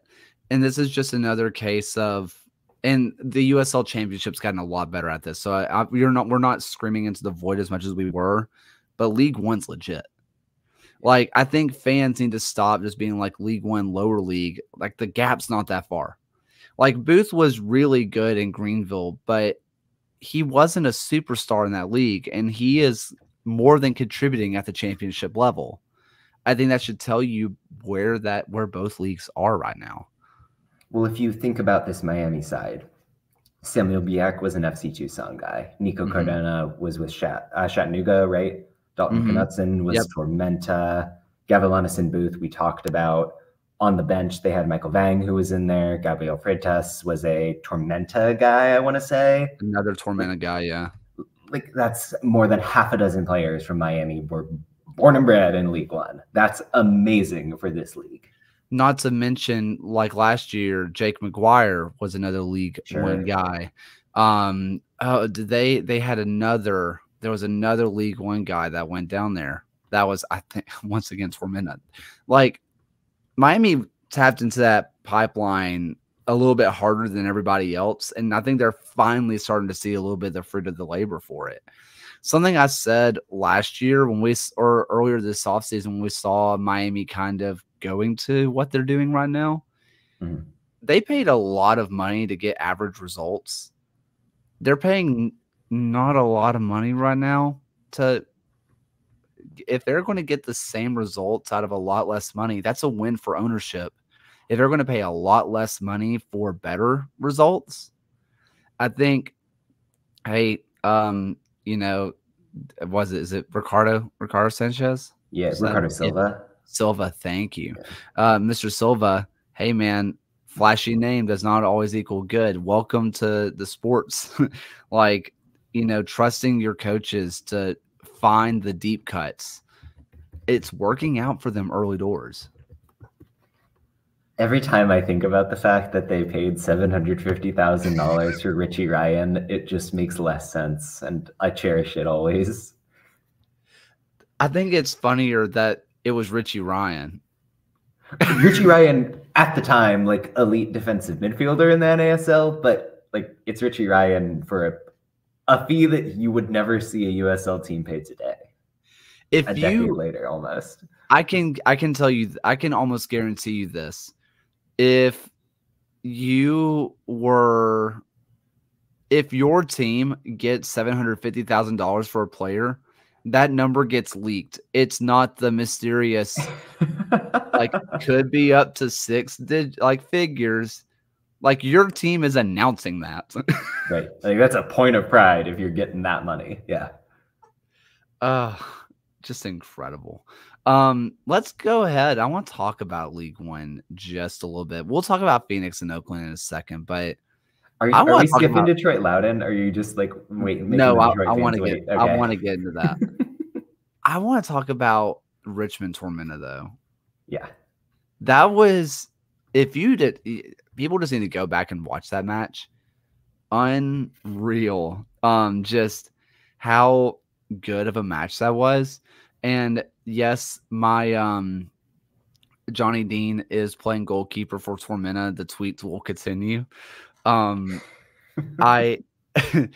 and this is just another case of and the USL Championship's gotten a lot better at this. So I, I, we're not we're not screaming into the void as much as we were, but League One's legit. Like I think fans need to stop just being like League One, lower league. Like the gap's not that far. Like Booth was really good in Greenville, but he wasn't a superstar in that league, and he is more than contributing at the championship level. I think that should tell you where that where both leagues are right now. Well, if you think about this Miami side, Samuel Biak was an FC Tucson guy. Nico mm-hmm. Cardona was with Chat, uh, Chattanooga, right? Dalton mm-hmm. Knutson was yep. Tormenta. Gavilanes and Booth, we talked about. On the bench, they had Michael Vang, who was in there. Gabriel Freitas was a Tormenta guy, I want to say. Another Tormenta guy, yeah. Like that's more than half a dozen players from Miami were born and bred in League One. That's amazing for this league. Not to mention, like last year, Jake McGuire was another League sure. One guy. Um, oh, did they they had another? There was another League One guy that went down there. That was, I think, *laughs* once again Tormenta. Like Miami tapped into that pipeline a little bit harder than everybody else, and I think they're finally starting to see a little bit of the fruit of the labor for it something I said last year when we or earlier this offseason when we saw Miami kind of going to what they're doing right now, mm-hmm. they paid a lot of money to get average results. They're paying not a lot of money right now to if they're going to get the same results out of a lot less money, that's a win for ownership. If they're going to pay a lot less money for better results, I think, hey, um, you know, was it is it Ricardo Ricardo Sanchez? Yeah, Ricardo Silva. Silva, thank you, uh, Mr. Silva. Hey man, flashy name does not always equal good. Welcome to the sports. *laughs* like you know, trusting your coaches to find the deep cuts. it's working out for them early doors. Every time I think about the fact that they paid seven hundred fifty thousand dollars for Richie Ryan, it just makes less sense, and I cherish it always. I think it's funnier that it was Richie Ryan. *laughs* Richie Ryan at the time, like elite defensive midfielder in the NASL, but like it's Richie Ryan for a, a fee that you would never see a USL team pay today. If A decade you later, almost. I can I can tell you I can almost guarantee you this. If you were if your team gets $750,000 for a player, that number gets leaked. It's not the mysterious like *laughs* could be up to 6 dig like figures. Like your team is announcing that. *laughs* right, I think that's a point of pride if you're getting that money. Yeah. uh just incredible. Um, let's go ahead. I want to talk about League One just a little bit. We'll talk about Phoenix and Oakland in a second, but Are, I are we skipping about- Detroit Loudoun? Or are you just like wait? making no, I, I want to get wait? I want to get into that. *laughs* I want to talk about Richmond Tormenta though. yeah. That was if you did people just need to go back and watch that match. Unreal. Um just how good of a match that was. And yes, my um Johnny Dean is playing goalkeeper for Tormenta. The tweets will continue. Um I *laughs*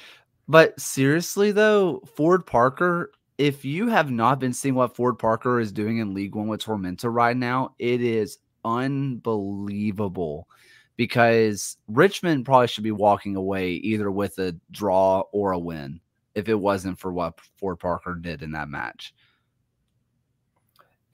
but seriously though, Ford Parker, if you have not been seeing what Ford Parker is doing in League One with Tormenta right now, it is unbelievable because Richmond probably should be walking away either with a draw or a win if it wasn't for what Ford Parker did in that match.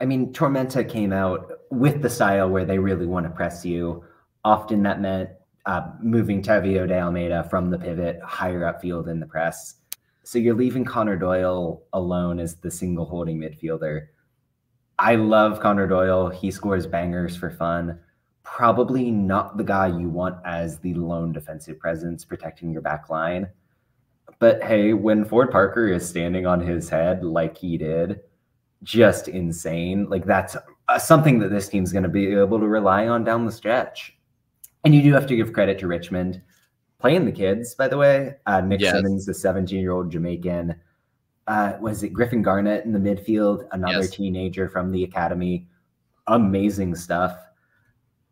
I mean, Tormenta came out with the style where they really want to press you. Often that meant uh, moving Tavio de Almeida from the pivot higher upfield in the press. So you're leaving Connor Doyle alone as the single holding midfielder. I love Connor Doyle. He scores bangers for fun. Probably not the guy you want as the lone defensive presence protecting your back line. But hey, when Ford Parker is standing on his head like he did, just insane. Like that's uh, something that this team's going to be able to rely on down the stretch. And you do have to give credit to Richmond playing the kids, by the way. Uh, Nick Yes. Simmons, the 17 year old Jamaican. Uh, was it Griffin Garnett in the midfield? Another Yes. teenager from the academy. Amazing stuff.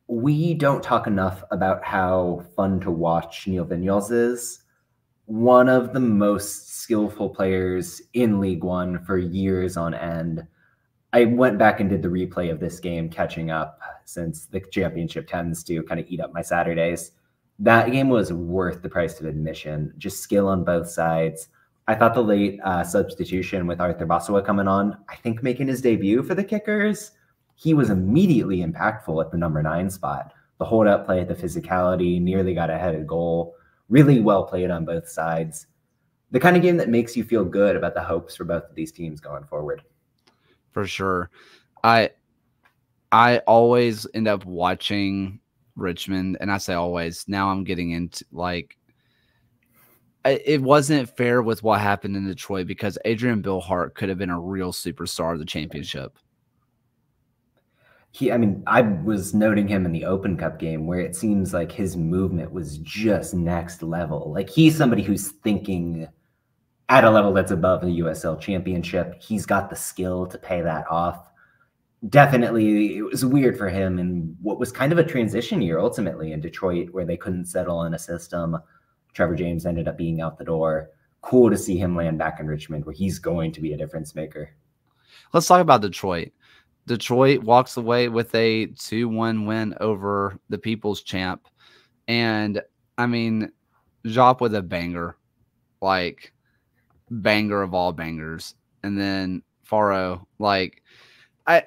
We don't talk enough about how fun to watch Nil Vinyals is. One of the most skillful players in League One for years on end. I went back and did the replay of this game, catching up since the championship tends to kind of eat up my Saturdays. That game was worth the price of admission. Just skill on both sides. I thought the late uh, substitution with Arthur Basawa coming on, I think making his debut for the Kickers, he was immediately impactful at the number nine spot. The hold up play, the physicality, nearly got a headed goal. Really well played on both sides. The kind of game that makes you feel good about the hopes for both of these teams going forward. For sure. I I always end up watching Richmond, and I say always. Now I'm getting into like it wasn't fair with what happened in Detroit because Adrian Billhardt could have been a real superstar of the championship. he i mean i was noting him in the open cup game where it seems like his movement was just next level like he's somebody who's thinking at a level that's above the usl championship he's got the skill to pay that off. Definitely it was weird for him in what was kind of a transition year ultimately in detroit where they couldn't settle in a system. Trevor james ended up being out the door. Cool to see him land back in richmond where he's going to be a difference maker. Let's talk about Detroit. Detroit walks away with a 2 1 win over the People's Champ. And I mean, Jop with a banger, like banger of all bangers. And then Fauroux, like, I.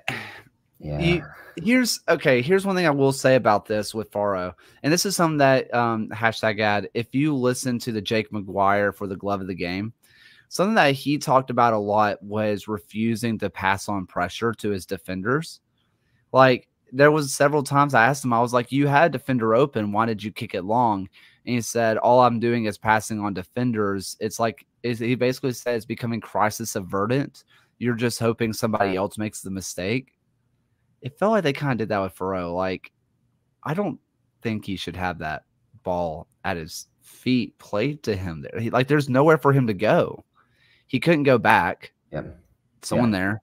yeah You- here's okay. Here's one thing I will say about this with Fauroux, and this is something that um, hashtag ad. If you listen to the Jake McGuire for the glove of the game, something that he talked about a lot was refusing to pass on pressure to his defenders. Like there was several times I asked him, I was like, "You had a defender open. Why did you kick it long?" And he said, "All I'm doing is passing on defenders. It's like is he basically says becoming crisis avertant." you're just hoping somebody else makes the mistake. It felt like they kind of did that with Fauroux. Like, I don't think he should have that ball at his feet played to him there. He, like, there's nowhere for him to go. He couldn't go back. Yeah. Someone yeah. there.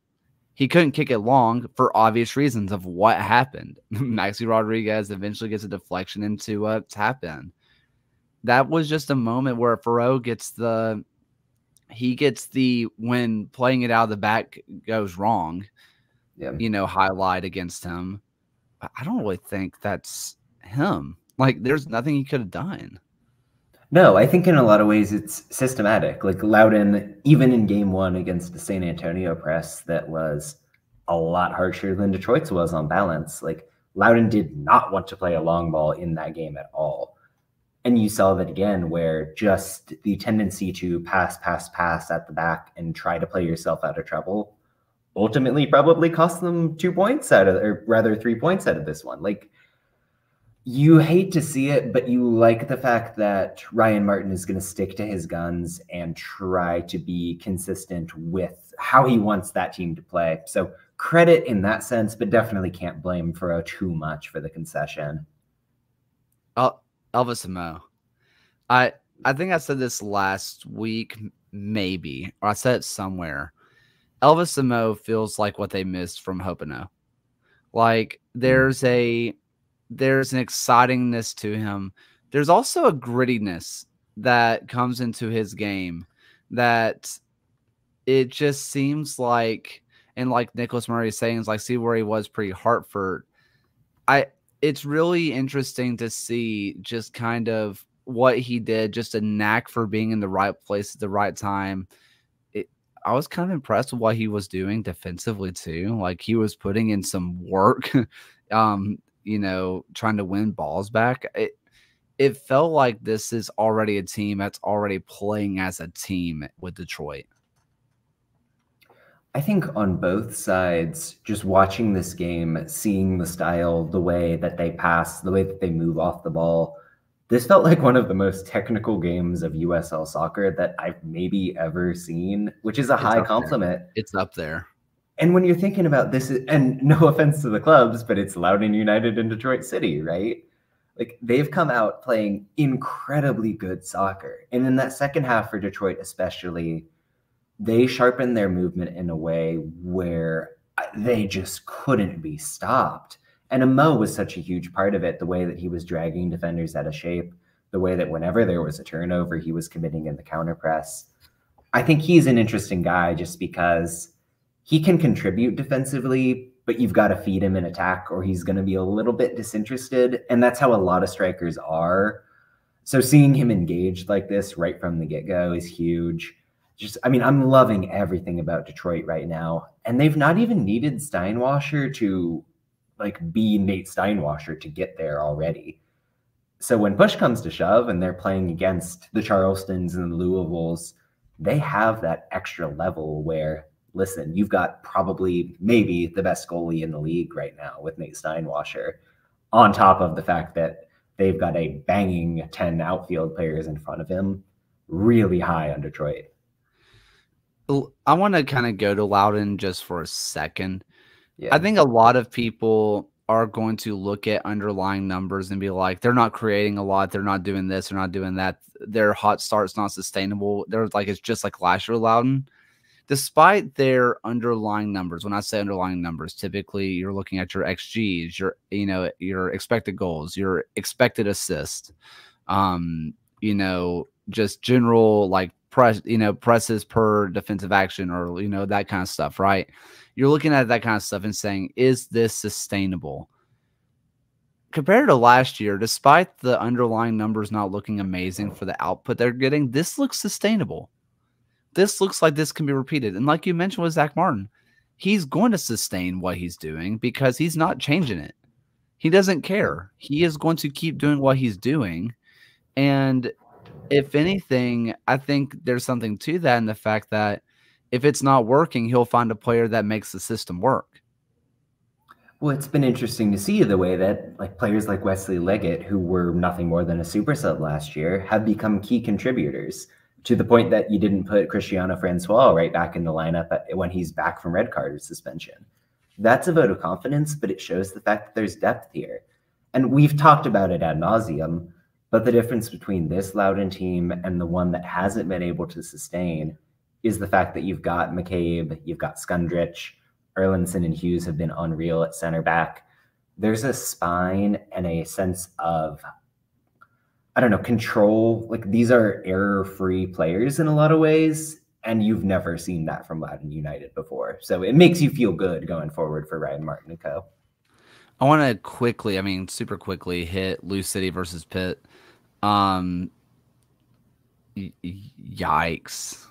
He couldn't kick it long for obvious reasons of what happened. *laughs* Maxi Rodriguez eventually gets a deflection into a tap in. That was just a moment where Fauroux gets the he gets the when playing it out of the back goes wrong, yeah. you know, highlight against him. I don't really think that's him. Like, there's nothing he could have done. No, I think in a lot of ways it's systematic. Like Loudoun, even in game one against the San Antonio press, that was a lot harsher than Detroit's was on balance. Like Loudoun did not want to play a long ball in that game at all. And you saw that again, where just the tendency to pass, pass, pass at the back and try to play yourself out of trouble ultimately probably cost them two points out of, or rather three points out of this one. Like you hate to see it, but you like the fact that Ryan Martin is going to stick to his guns and try to be consistent with how he wants that team to play. So credit in that sense, but definitely can't blame for too much for the concession. El- Elvis Amoh, I I think I said this last week, maybe, or I said it somewhere. Elvis Amoh feels like what they missed from Hopano. Like hmm. there's a there's an excitingness to him. There's also a grittiness that comes into his game that it just seems like and like Nicholas Murray is saying, is like see where he was pre Hartford. I it's really interesting to see just kind of what he did, just a knack for being in the right place at the right time. It, I was kind of impressed with what he was doing defensively too. Like he was putting in some work. *laughs* um, you know, trying to win balls back. It it felt like this is already a team that's already playing as a team with Detroit. I think on both sides, just watching this game, seeing the style, the way that they pass, the way that they move off the ball, this felt like one of the most technical games of USL soccer that I've maybe ever seen, which is a it's high compliment. There. It's up there. And when you're thinking about this, and no *laughs* offense to the clubs, but it's Loudoun United in Detroit City, right? Like they've come out playing incredibly good soccer. And in that second half for Detroit, especially, they sharpened their movement in a way where uh, they just couldn't be stopped. And Mo was such a huge part of it, the way that he was dragging defenders out of shape, the way that whenever there was a turnover, he was committing in the counter press. I think he's an interesting guy just because he can contribute defensively, but you've got to feed him in attack or he's going to be a little bit disinterested. And that's how a lot of strikers are. So seeing him engaged like this right from the get go is huge. Just, I mean, I'm loving everything about Detroit right now. And they've not even needed Steinwascher to like be Nate Steinwascher to get there already. So when push comes to shove and they're playing against the Charlestons and the Louisvilles, they have that extra level where listen, you've got probably maybe the best goalie in the league right now with Nate Steinwascher, on top of the fact that they've got a banging 10 outfield players in front of him, really high on Detroit. I want to kind of go to Loudoun just for a second. Yeah. I think a lot of people are going to look at underlying numbers and be like, they're not creating a lot, they're not doing this, they're not doing that. Their hot start's not sustainable. They're like it's just like last year Loudoun despite their underlying numbers when i say underlying numbers typically you're looking at your xgs your you know your expected goals your expected assist um you know just general like press you know presses per defensive action or you know that kind of stuff right you're looking at that kind of stuff and saying is this sustainable compared to last year despite the underlying numbers not looking amazing for the output they're getting this looks sustainable this looks like this can be repeated. And like you mentioned with Zach Martin, he's going to sustain what he's doing because he's not changing it. He doesn't care. He is going to keep doing what he's doing. And if anything, I think there's something to that in the fact that if it's not working, he'll find a player that makes the system work. Well, it's been interesting to see the way that like players like Wesley Leggett, who were nothing more than a super sub last year, have become key contributors to the point that you didn't put Cristiano Francois right back in the lineup when he's back from red card or suspension. That's a vote of confidence, but it shows the fact that there's depth here. And we've talked about it ad nauseum, but the difference between this Loudoun team and the one that hasn't been able to sustain is the fact that you've got McCabe, you've got Skundrich, Erlandson and Hughes have been unreal at center back. There's a spine and a sense of I don't know, control. Like these are error free players in a lot of ways. And you've never seen that from Loudoun United before. So it makes you feel good going forward for Ryan Martin and co. I want to quickly, I mean, super quickly hit Lou City versus Pitt. Um, yikes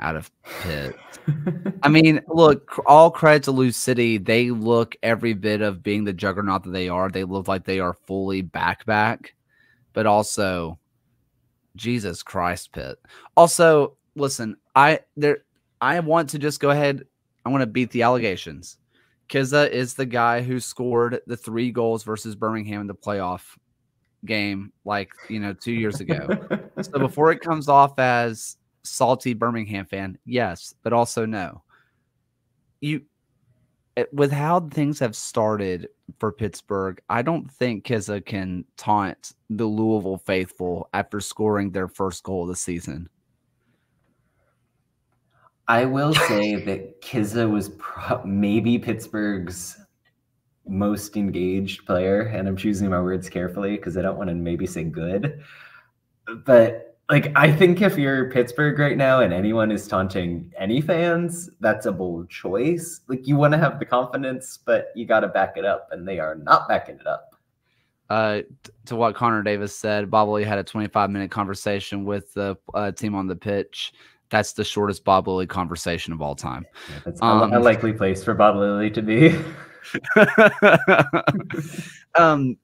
out of pit. *laughs* I mean, look, all credit to Lou City. They look every bit of being the juggernaut that they are. They look like they are fully back back but also Jesus Christ, Pitt. Also, listen, I there I want to just go ahead. I want to beat the allegations. Kizza is the guy who scored the three goals versus Birmingham in the playoff game, like you know, two years ago. *laughs* so before it comes off as salty Birmingham fan, yes, but also no. You eh, with how things have started for Pittsburgh, I don't think Kizza can taunt the Louisville faithful after scoring their first goal of the season. I will say that Kizza was pro- maybe Pittsburgh's most engaged player, and I'm choosing my words carefully because I don't want to maybe say good. But like I think if you're Pittsburgh right now and anyone is taunting any fans, that's a bold choice. Like you want to have the confidence, but you got to back it up, and they are not backing it up. Uh, to what Connor Davis said, Bob Lilley had a 25 minute conversation with the uh, team on the pitch. That's the shortest Bob Lilley conversation of all time. Yeah, that's um, a likely place for Bob Lilley to be. *laughs* *laughs* um,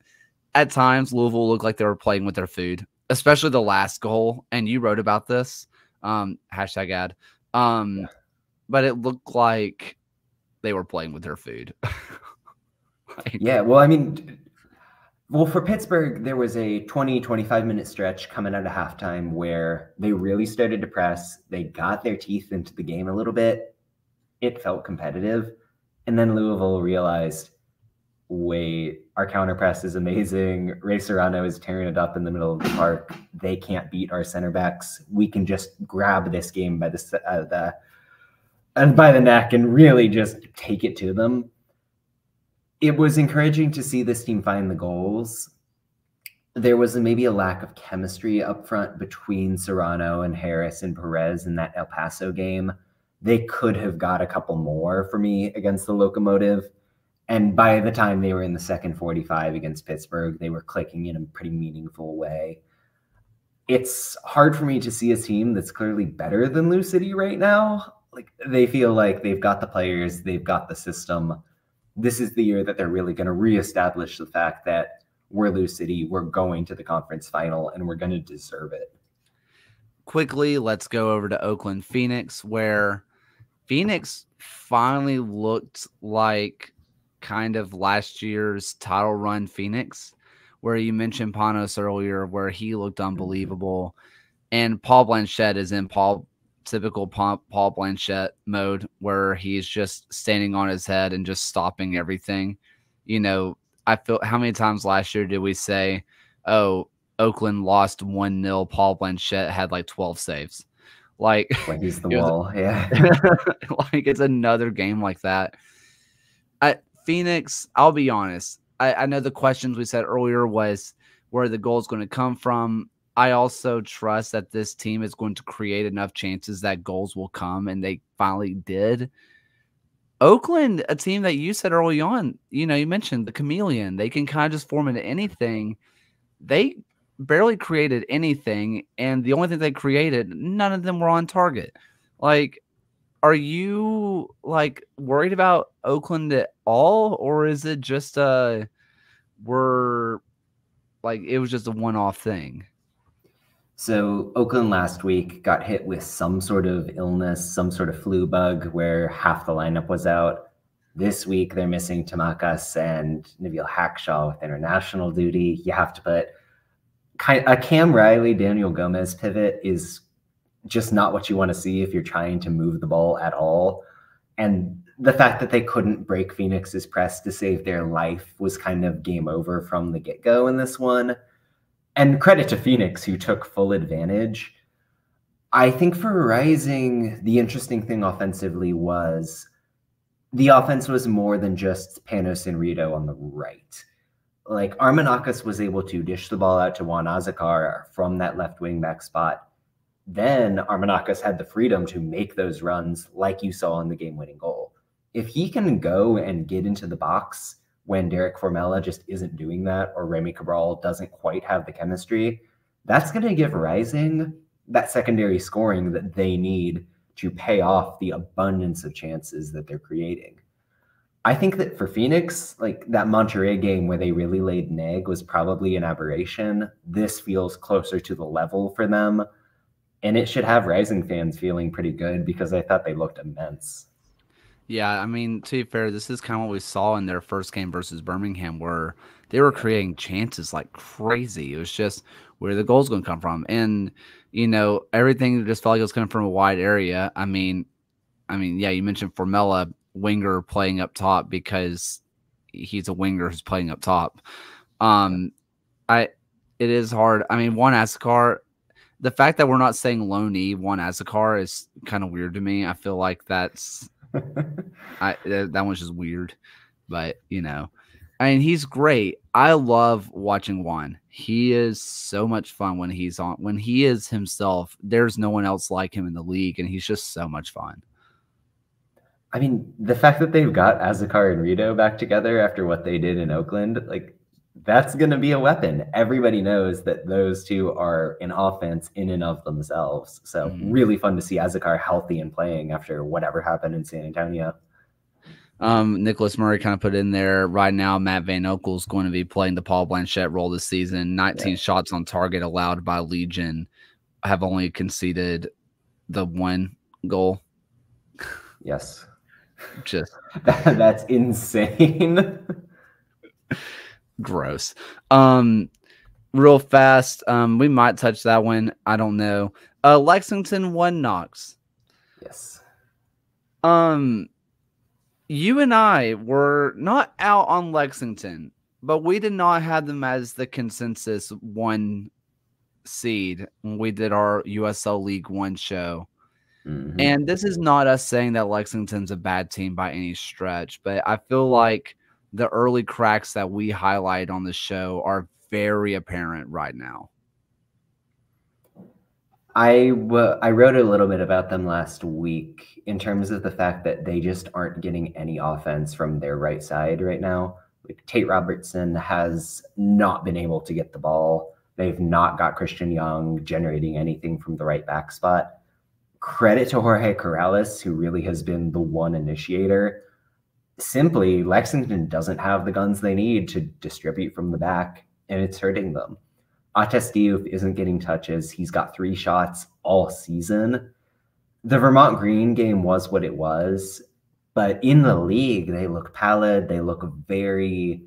at times, Louisville looked like they were playing with their food especially the last goal. And you wrote about this. Um, hashtag ad. Um, yeah. but it looked like they were playing with their food. *laughs* like, yeah, well, I mean, well, for Pittsburgh, there was a 20, 25 minute stretch coming out of halftime where they really started to press. They got their teeth into the game a little bit. It felt competitive. And then Louisville realized wait, our counter press is amazing. Ray Serrano is tearing it up in the middle of the park. They can't beat our center backs. We can just grab this game by the uh, the and by the neck and really just take it to them. It was encouraging to see this team find the goals. There was maybe a lack of chemistry up front between Serrano and Harris and Perez in that El Paso game. They could have got a couple more for me against the Locomotive and by the time they were in the second 45 against Pittsburgh, they were clicking in a pretty meaningful way. It's hard for me to see a team that's clearly better than Lou City right now. Like they feel like they've got the players, they've got the system. This is the year that they're really going to reestablish the fact that we're Lou City, we're going to the conference final, and we're going to deserve it. Quickly, let's go over to Oakland Phoenix, where Phoenix finally looked like kind of last year's title run Phoenix, where you mentioned Panos earlier, where he looked mm-hmm. unbelievable. And Paul Blanchette is in Paul typical Paul, Blanchette mode, where he's just standing on his head and just stopping everything. You know, I feel how many times last year did we say, oh, Oakland lost 1 0. Paul Blanchette had like 12 saves. Like, he's *laughs* the wall. yeah. *laughs* like it's another game like that. I Phoenix, I'll be honest. I, I know the questions we said earlier was where the goal is going to come from. I also trust that this team is going to create enough chances that goals will come, and they finally did. Oakland, a team that you said early on, you know, you mentioned the chameleon. They can kind of just form into anything. They barely created anything, and the only thing they created, none of them were on target. Like are you like worried about Oakland at all, or is it just uh we're like it was just a one-off thing? So Oakland last week got hit with some sort of illness, some sort of flu bug where half the lineup was out. This week they're missing Tambakis and Neveal Hackshaw with international duty. You have to put a Cam Riley, Daniel Gomez pivot is just not what you want to see if you're trying to move the ball at all. And the fact that they couldn't break Phoenix's press to save their life was kind of game over from the get go in this one. And credit to Phoenix, who took full advantage. I think for Rising, the interesting thing offensively was the offense was more than just Panos and Rito on the right. Like Armenakis was able to dish the ball out to Juan Azócar from that left wing back spot. Then Armenakis had the freedom to make those runs like you saw in the game winning goal. If he can go and get into the box when Derek Formella just isn't doing that or Remy Cabral doesn't quite have the chemistry, that's going to give Rising that secondary scoring that they need to pay off the abundance of chances that they're creating. I think that for Phoenix, like that Monterrey game where they really laid an egg was probably an aberration. This feels closer to the level for them. And it should have Rising fans feeling pretty good because I thought they looked immense. Yeah, I mean, to be fair, this is kind of what we saw in their first game versus Birmingham, where they were creating chances like crazy. It was just where the goals going to come from, and you know, everything just felt like it was coming from a wide area. I mean, I mean, yeah, you mentioned Formella winger playing up top because he's a winger who's playing up top. Um, I it is hard. I mean, Juan Azócar, the fact that we're not saying Loney Juan Azócar is kind of weird to me. I feel like that's *laughs* I that, that one's just weird, but you know, I mean, he's great. I love watching Juan. He is so much fun when he's on. When he is himself, there's no one else like him in the league, and he's just so much fun. I mean, the fact that they've got Azócar and Rito back together after what they did in Oakland, like that's going to be a weapon. Everybody knows that those two are an offense in and of themselves. So mm-hmm. really fun to see Azócar healthy and playing after whatever happened in San Antonio. Um, Nicholas Murray kind of put in there right now. Matt Van Oekel is going to be playing the Paul Blanchette role this season. 19 yeah. shots on target allowed by Legion have only conceded the one goal. Yes. Just *laughs* that's insane. *laughs* gross. Um, real fast. Um, we might touch that one. I don't know. Uh, Lexington one Knox. Yes. Um, you and I were not out on Lexington, but we did not have them as the consensus one seed when we did our USL League One show. Mm-hmm. And this is not us saying that Lexington's a bad team by any stretch, but I feel like the early cracks that we highlight on the show are very apparent right now. I, w- I wrote a little bit about them last week in terms of the fact that they just aren't getting any offense from their right side right now. Like Tate Robertson has not been able to get the ball. They've not got Christian Young generating anything from the right back spot. Credit to Jorge Corrales, who really has been the one initiator simply Lexington doesn't have the guns they need to distribute from the back, and it's hurting them. Ates isn't getting touches. He's got three shots all season. The Vermont Green game was what it was, but in the league, they look pallid. They look very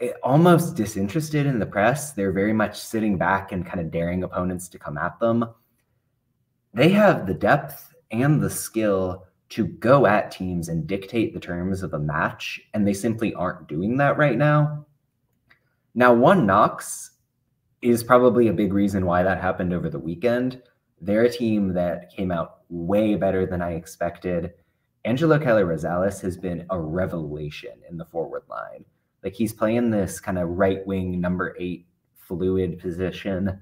eh, almost disinterested in the press. They're very much sitting back and kind of daring opponents to come at them. They have the depth and the skill to go at teams and dictate the terms of a match, and they simply aren't doing that right now. Now, one Knox is probably a big reason why that happened over the weekend. They're a team that came out way better than I expected. Angelo Kelly-Rosales has been a revelation in the forward line. Like he's playing this kind of right wing number eight fluid position,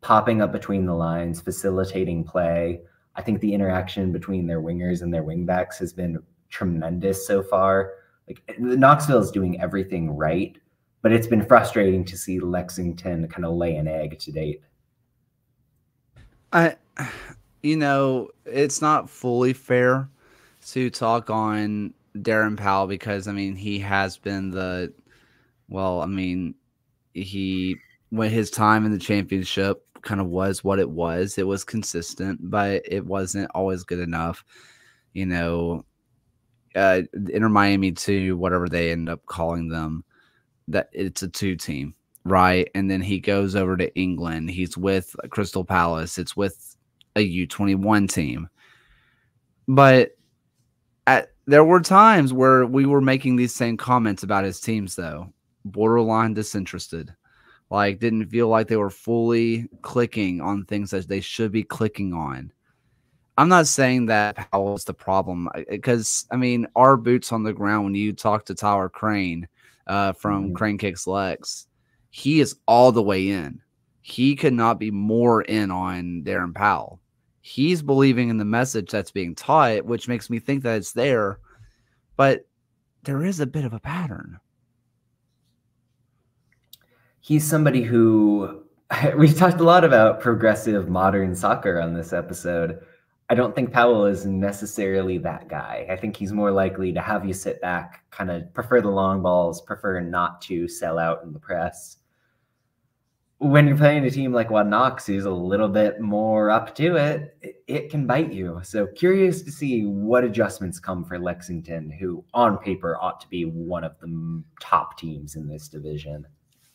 popping up between the lines, facilitating play. I think the interaction between their wingers and their wingbacks has been tremendous so far. Like Knoxville is doing everything right, but it's been frustrating to see Lexington kind of lay an egg to date. I, you know, it's not fully fair to talk on Darren Powell because I mean he has been the, well, I mean, he when his time in the championship kind of was what it was. It was consistent, but it wasn't always good enough. You know, uh, Inter Miami two, whatever they end up calling them, that it's a two team, right? And then he goes over to England. He's with Crystal Palace. It's with a U21 team. But at there were times where we were making these same comments about his teams though. Borderline disinterested. Like didn't feel like they were fully clicking on things that they should be clicking on. I'm not saying that Powell is the problem because I mean our boots on the ground when you talk to Tyler Crane uh, from mm-hmm. Crane Kicks Lex, he is all the way in. He could not be more in on Darren Powell. He's believing in the message that's being taught, which makes me think that it's there, but there is a bit of a pattern. He's somebody who *laughs* we've talked a lot about progressive modern soccer on this episode I don't think Powell is necessarily that guy. I think he's more likely to have you sit back, kind of prefer the long balls, prefer not to sell out in the press. When you're playing a team like Knox, who's a little bit more up to it, it can bite you. So curious to see what adjustments come for Lexington, who on paper ought to be one of the top teams in this division.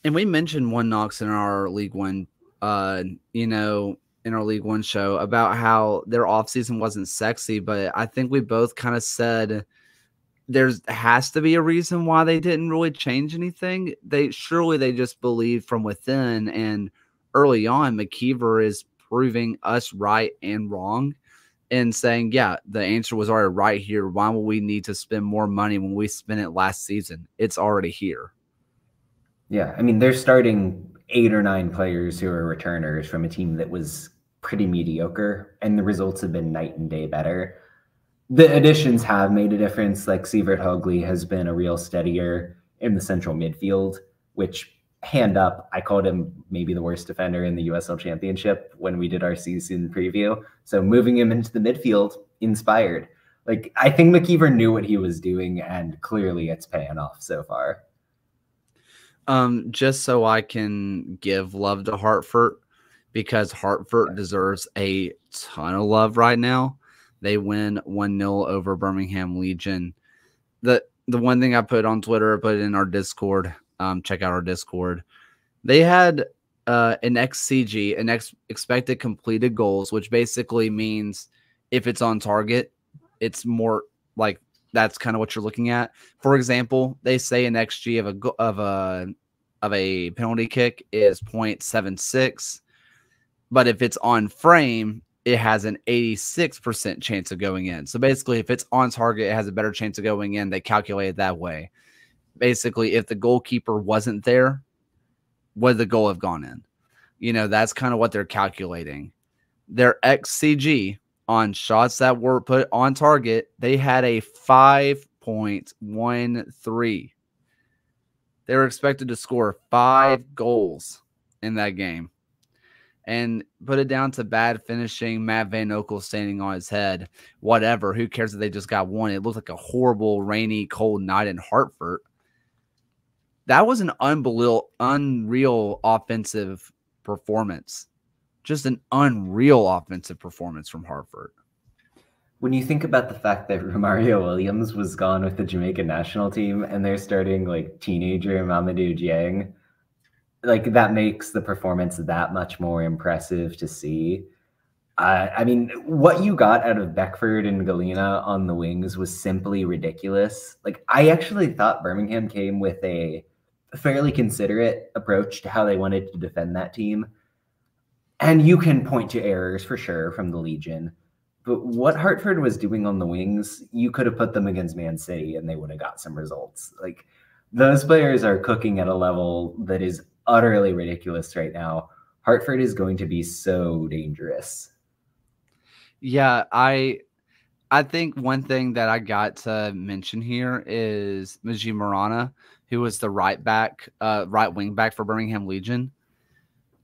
And we mentioned one Knox in our League One uh, you know, in our League One show about how their offseason wasn't sexy, but I think we both kind of said there's has to be a reason why they didn't really change anything. They surely they just believe from within and early on McKeever is proving us right and wrong and saying, yeah, the answer was already right here. Why will we need to spend more money when we spent it last season? It's already here. Yeah, I mean they're starting eight or nine players who are returners from a team that was pretty mediocre, and the results have been night and day better. The additions have made a difference. Like Sivert Haugli has been a real steadier in the central midfield, which hand up, I called him maybe the worst defender in the USL Championship when we did our season preview. So moving him into the midfield inspired. Like I think McKeever knew what he was doing, and clearly it's paying off so far. Um, just so I can give love to Hartford, because Hartford deserves a ton of love right now. They win 1 0 over Birmingham Legion. The the one thing I put on Twitter, I put it in our Discord. Um, check out our Discord. They had uh, an XCG, an ex- expected completed goals, which basically means if it's on target, it's more like that's kind of what you're looking at. For example, they say an XG of a of a of a penalty kick is 0.76 but if it's on frame, it has an 86% chance of going in. So basically, if it's on target, it has a better chance of going in. They calculate it that way. Basically, if the goalkeeper wasn't there, would the goal have gone in? You know, that's kind of what they're calculating. Their XCG on shots that were put on target, they had a 5.13. They were expected to score five goals in that game and put it down to bad finishing, Matt Van Oekel standing on his head, whatever. Who cares if they just got one? It looked like a horrible, rainy, cold night in Hartford. That was an unbelievable, unreal offensive performance. Just an unreal offensive performance from Hartford. When you think about the fact that *laughs* Romario Williams was gone with the Jamaica national team and they're starting like teenager Mamadou Dieng, like that makes the performance that much more impressive to see. I mean, what you got out of Beckford and Ngalina on the wings was simply ridiculous. Like, I actually thought Birmingham came with a fairly considerate approach to how they wanted to defend that team. And you can point to errors for sure from the Legion. But what Hartford was doing on the wings, you could have put them against Man City and they would have got some results. Like, those players are cooking at a level that is utterly ridiculous right now. Hartford is going to be so dangerous. Yeah, I I think one thing that I got to mention here is Mji Marana, who was the right back, uh, right wing back for Birmingham Legion.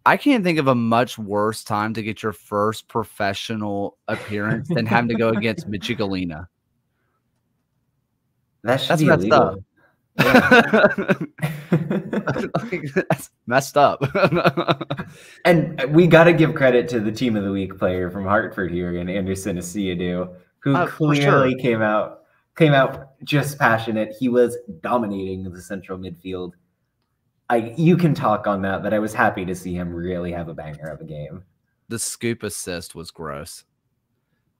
I can't think of a much worse time to get your first professional appearance than having to go against *laughs* Michee Ngalina. That should That's be messed illegal. up. That's *laughs* messed up. *laughs* and we got to give credit to the team of the week player from Hartford here and Anderson Asiedu, who uh, clearly sure. came out came out just passionate. He was dominating the central midfield. I you can talk on that, but I was happy to see him really have a banger of a game. the scoop assist was gross.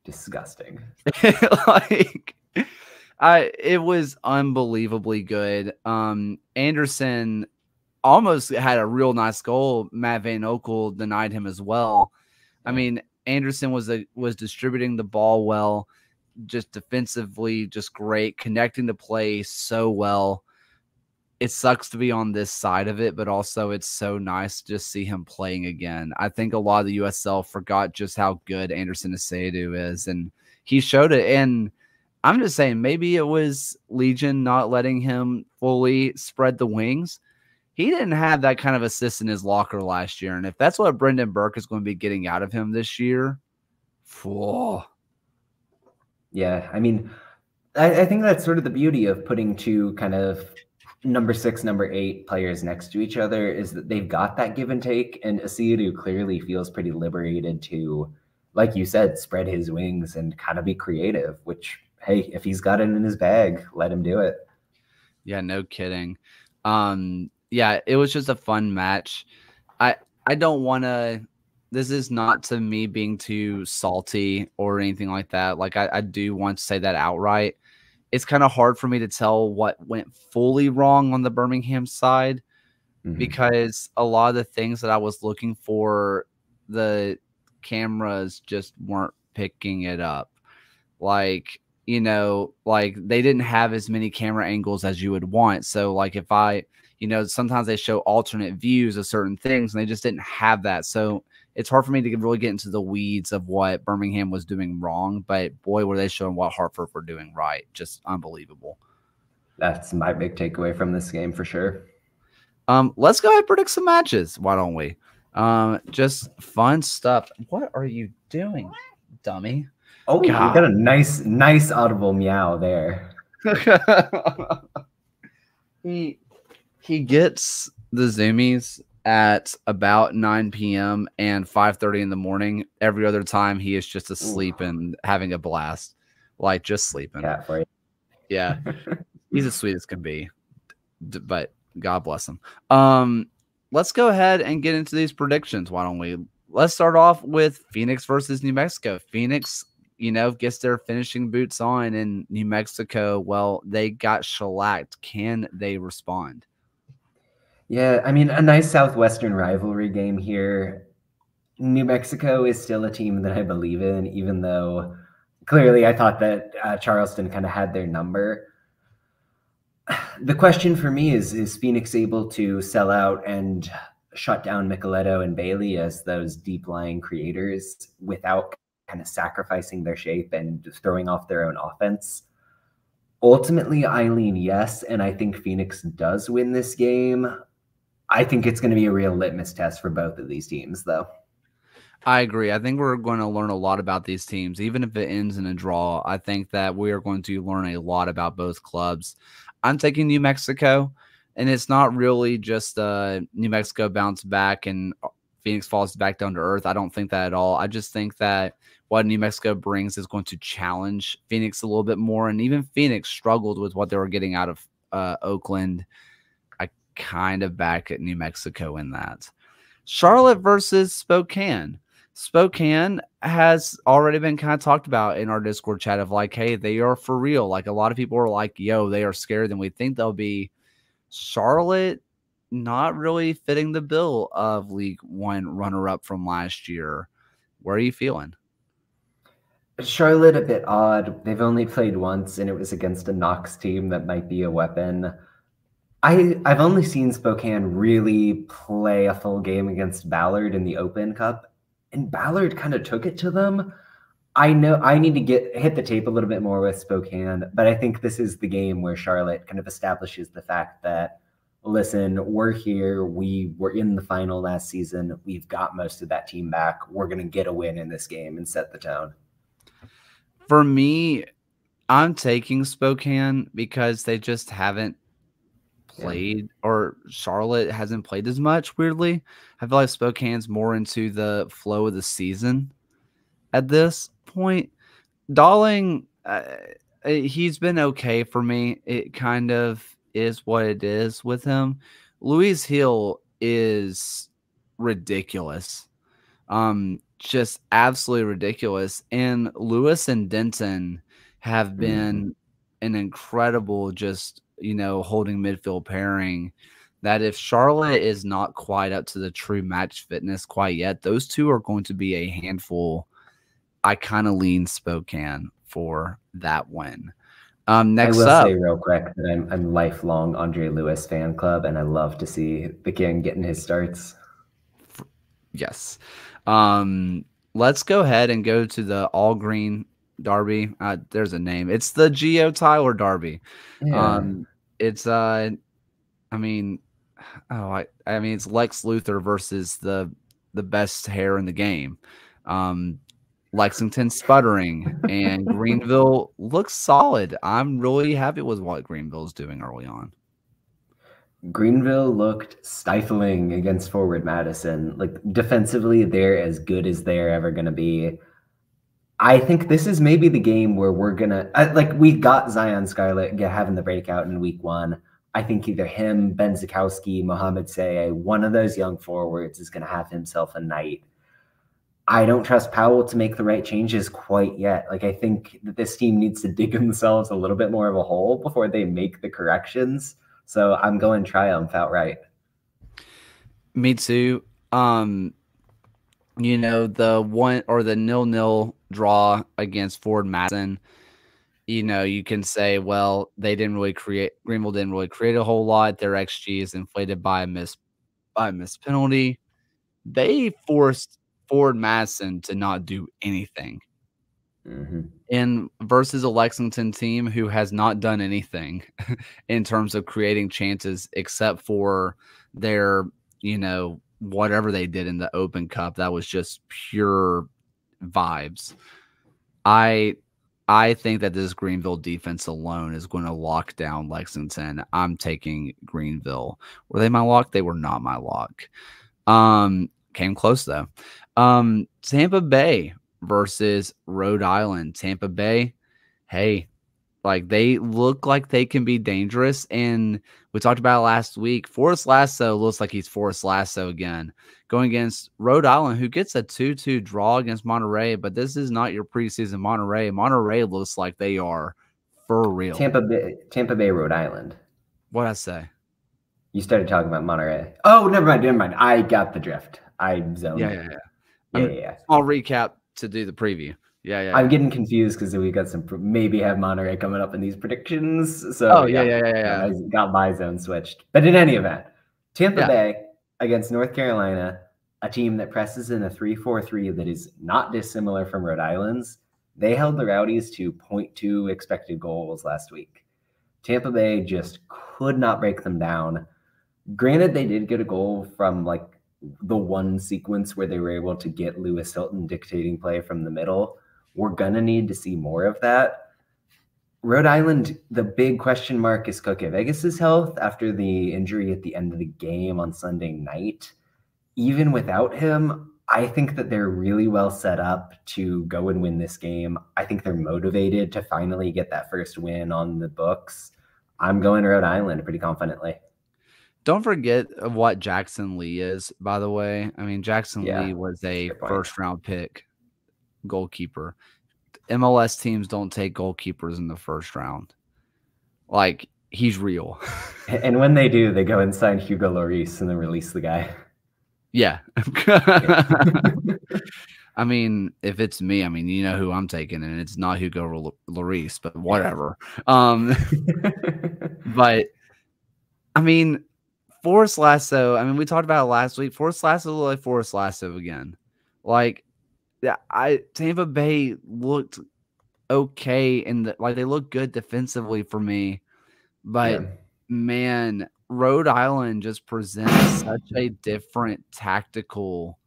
Disgusting. *laughs* like I it was unbelievably good. Um Anderson almost had a real nice goal. Matt Van Oekel denied him as well. I mean, Anderson was a was distributing the ball well, just defensively, just great, connecting the play so well. It sucks to be on this side of it, but also it's so nice to just see him playing again. I think a lot of the USL forgot just how good Anderson Asiedu is, and he showed it. And I'm just saying, maybe it was Legion not letting him fully spread the wings he didn't have that kind of assist in his locker last year. And if that's what Brendan Burke is going to be getting out of him this year, whoa. Yeah, I mean, I, I, think that's sort of the beauty of putting two kind of number six, number eight players next to each other is that they've got that give and take. And Asiedu clearly feels pretty liberated to, like you said, spread his wings and kind of be creative, which, hey, if he's got it in his bag, let him do it. Yeah, no kidding. Um, yeah, it was just a fun match. I I don't want to. This is not to me being too salty or anything like that. Like I, I do want to say that outright. It's kind of hard for me to tell what went fully wrong on the Birmingham side mm-hmm. because a lot of the things that I was looking for, the cameras just weren't picking it up. Like you know, like they didn't have as many camera angles as you would want. So like if I you know, sometimes they show alternate views of certain things and they just didn't have that. So it's hard for me to really get into the weeds of what Birmingham was doing wrong, but boy, were they showing what Hartford were doing right. Just unbelievable. That's my big takeaway from this game for sure. Um, let's go ahead and predict some matches. Why don't we? Um, just fun stuff. What are you doing, dummy? Oh, God. you got a nice, nice audible meow there. *laughs* he he gets the zoomies at about 9 p.m. and 5:30 in the morning. Every other time he is just asleep Ooh. and having a blast. Like just sleeping. Yeah, you. Yeah. *laughs* He's as sweet as can be. But God bless him. Um let's go ahead and get into these predictions. Why don't we? Let's start off with Phoenix versus New Mexico. Phoenix, you know, gets their finishing boots on in New Mexico. Well, they got shellacked. Can they respond? Yeah, I mean, a nice Southwestern rivalry game here. New Mexico is still a team that I believe in, even though clearly I thought that uh, Charleston kind of had their number. *sighs* The question for me is Is Phoenix able to sell out and shut down Micheletti and Bailey as those deep lying creators without kind of sacrificing their shape and throwing off their own offense? Ultimately, I lean yes, and I think Phoenix does win this game. I think it's going to be a real litmus test for both of these teams, though. I agree. I think we're going to learn a lot about these teams, even if it ends in a draw. I think that we are going to learn a lot about both clubs. I'm taking New Mexico, and it's not really just uh, New Mexico bounce back and Phoenix falls back down to earth. I don't think that at all. I just think that what New Mexico brings is going to challenge Phoenix a little bit more. And even Phoenix struggled with what they were getting out of uh, Oakland kind of back at New Mexico in that. Charlotte versus Spokane. Spokane has already been kind of talked about in our Discord chat of like, hey, they are for real. Like a lot of people are like, yo, they are scarier than we think they'll be. Charlotte not really fitting the bill of League One runner up from last year. Where are you feeling? Charlotte a bit odd. They've only played once, and it was against a Knox team that might be a weapon. I I've only seen Spokane really play a full game against Ballard in the Open Cup, and Ballard kind of took it to them. I know I need to get hit the tape a little bit more with Spokane, but I think this is the game where Charlotte kind of establishes the fact that listen, we're here. We were in the final last season. We've got most of that team back. We're going to get a win in this game and set the tone. For me, I'm taking Spokane because they just haven't played yeah. or Charlotte hasn't played as much. Weirdly, I feel like Spokane's more into the flow of the season at this point. Dolling, uh, eh, he's been okay for me. It kind of is what it is with him. Luis Gil is ridiculous. Um, just absolutely ridiculous. And Lewis and Denton have been mm-hmm. an incredible, just you know, holding midfield pairing. That if Charlotte is not quite up to the true match fitness quite yet, those two are going to be a handful. I kind of lean Spokane for that win. Um, next I will up, say real quick that I'm I'm lifelong Andre Lewis fan club, and I love to see the king getting his starts. Yes. Um, let's go ahead and go to the all green derby. Uh, there's a name. It's the Geo Tyler Derby. Yeah. Um, it's uh, I mean, oh, I I mean it's Lex Luthor versus the the best hair in the game. Um, Lexington sputtering and *laughs* Greenville looks solid. I'm really happy with what Greenville's doing early on. Greenville looked stifling against forward Madison. Like defensively, they're as good as they're ever going to be. I think this is maybe the game where we're gonna like we got Zion Scarlett having the breakout in week one. I think either him, Ben Zakowski, Mohamed Seye, one of those young forwards is going to have himself a night. I don't trust Powell to make the right changes quite yet. Like I think that this team needs to dig *laughs* themselves a little bit more of a hole before they make the corrections. So I'm going Triumph outright. Me too. Um, you know the one or the nil nil draw against Forward Madison. You know, you can say, well, they didn't really create Greenville didn't really create a whole lot. Their XG is inflated by a miss by a miss penalty. They forced Forward Madison to not do anything. Mm-hmm. And versus a Lexington team who has not done anything *laughs* in terms of creating chances except for their, you know, whatever they did in the Open Cup, that was just pure vibes. I I think that this Greenville defense alone is going to lock down Lexington. I'm taking Greenville. Were they my lock? They were not my lock. Um, came close though. Um, Tampa Bay versus Rhode Island. Tampa Bay, hey, like they look like they can be dangerous. And we talked about last week. Forrest Lasso looks like he's Forrest Lasso again, going against Rhode Island, who gets a 2 2 draw against Monterey. But this is not your preseason Monterey. Monterey looks like they are for real. Tampa Bay, Tampa Bay, Rhode Island. What'd I say? You started talking about Monterey. Oh, never mind. Never mind. I got the drift. I zoned. Yeah, yeah, yeah. Yeah, yeah. Small recap to do the preview. Yeah, yeah. I'm getting confused because we got some maybe have Monterey coming up in these predictions. So oh yeah, yeah, yeah, yeah. I got my zone switched. But in any event, Tampa yeah. Bay against North Carolina, a team that presses in a 3-4-3 that is not dissimilar from Rhode Island's. They held the Rowdies to 0.2 expected goals last week. Tampa Bay just could not break them down. Granted, they did get a goal from like the one sequence where they were able to get Lewis Hilton dictating play from the middle. We're going to need to see more of that. Rhode Island, the big question mark is Koke Vegas's health after the injury at the end of the game on Sunday night. Even without him, I think that they're really well set up to go and win this game. I think they're motivated to finally get that first win on the books. I'm going to Rhode Island pretty confidently. Don't forget what Jackson Lee is, by the way. I mean, Jackson yeah, Lee was a first round pick goalkeeper. MLS teams don't take goalkeepers in the first round. Like, he's real. *laughs* and when they do, they go and sign Hugo Lloris and then release the guy. Yeah. *laughs* *laughs* I mean, if it's me, I mean, you know who I'm taking, and it's not Hugo Lloris, but whatever. Um, but I mean, Forrest Lasso, I mean, we talked about it last week. Forrest Lasso like Forrest Lasso again. Like, I Tampa Bay looked okay and the, like they look good defensively for me, but yeah. man, Rhode Island just presents such a different tactical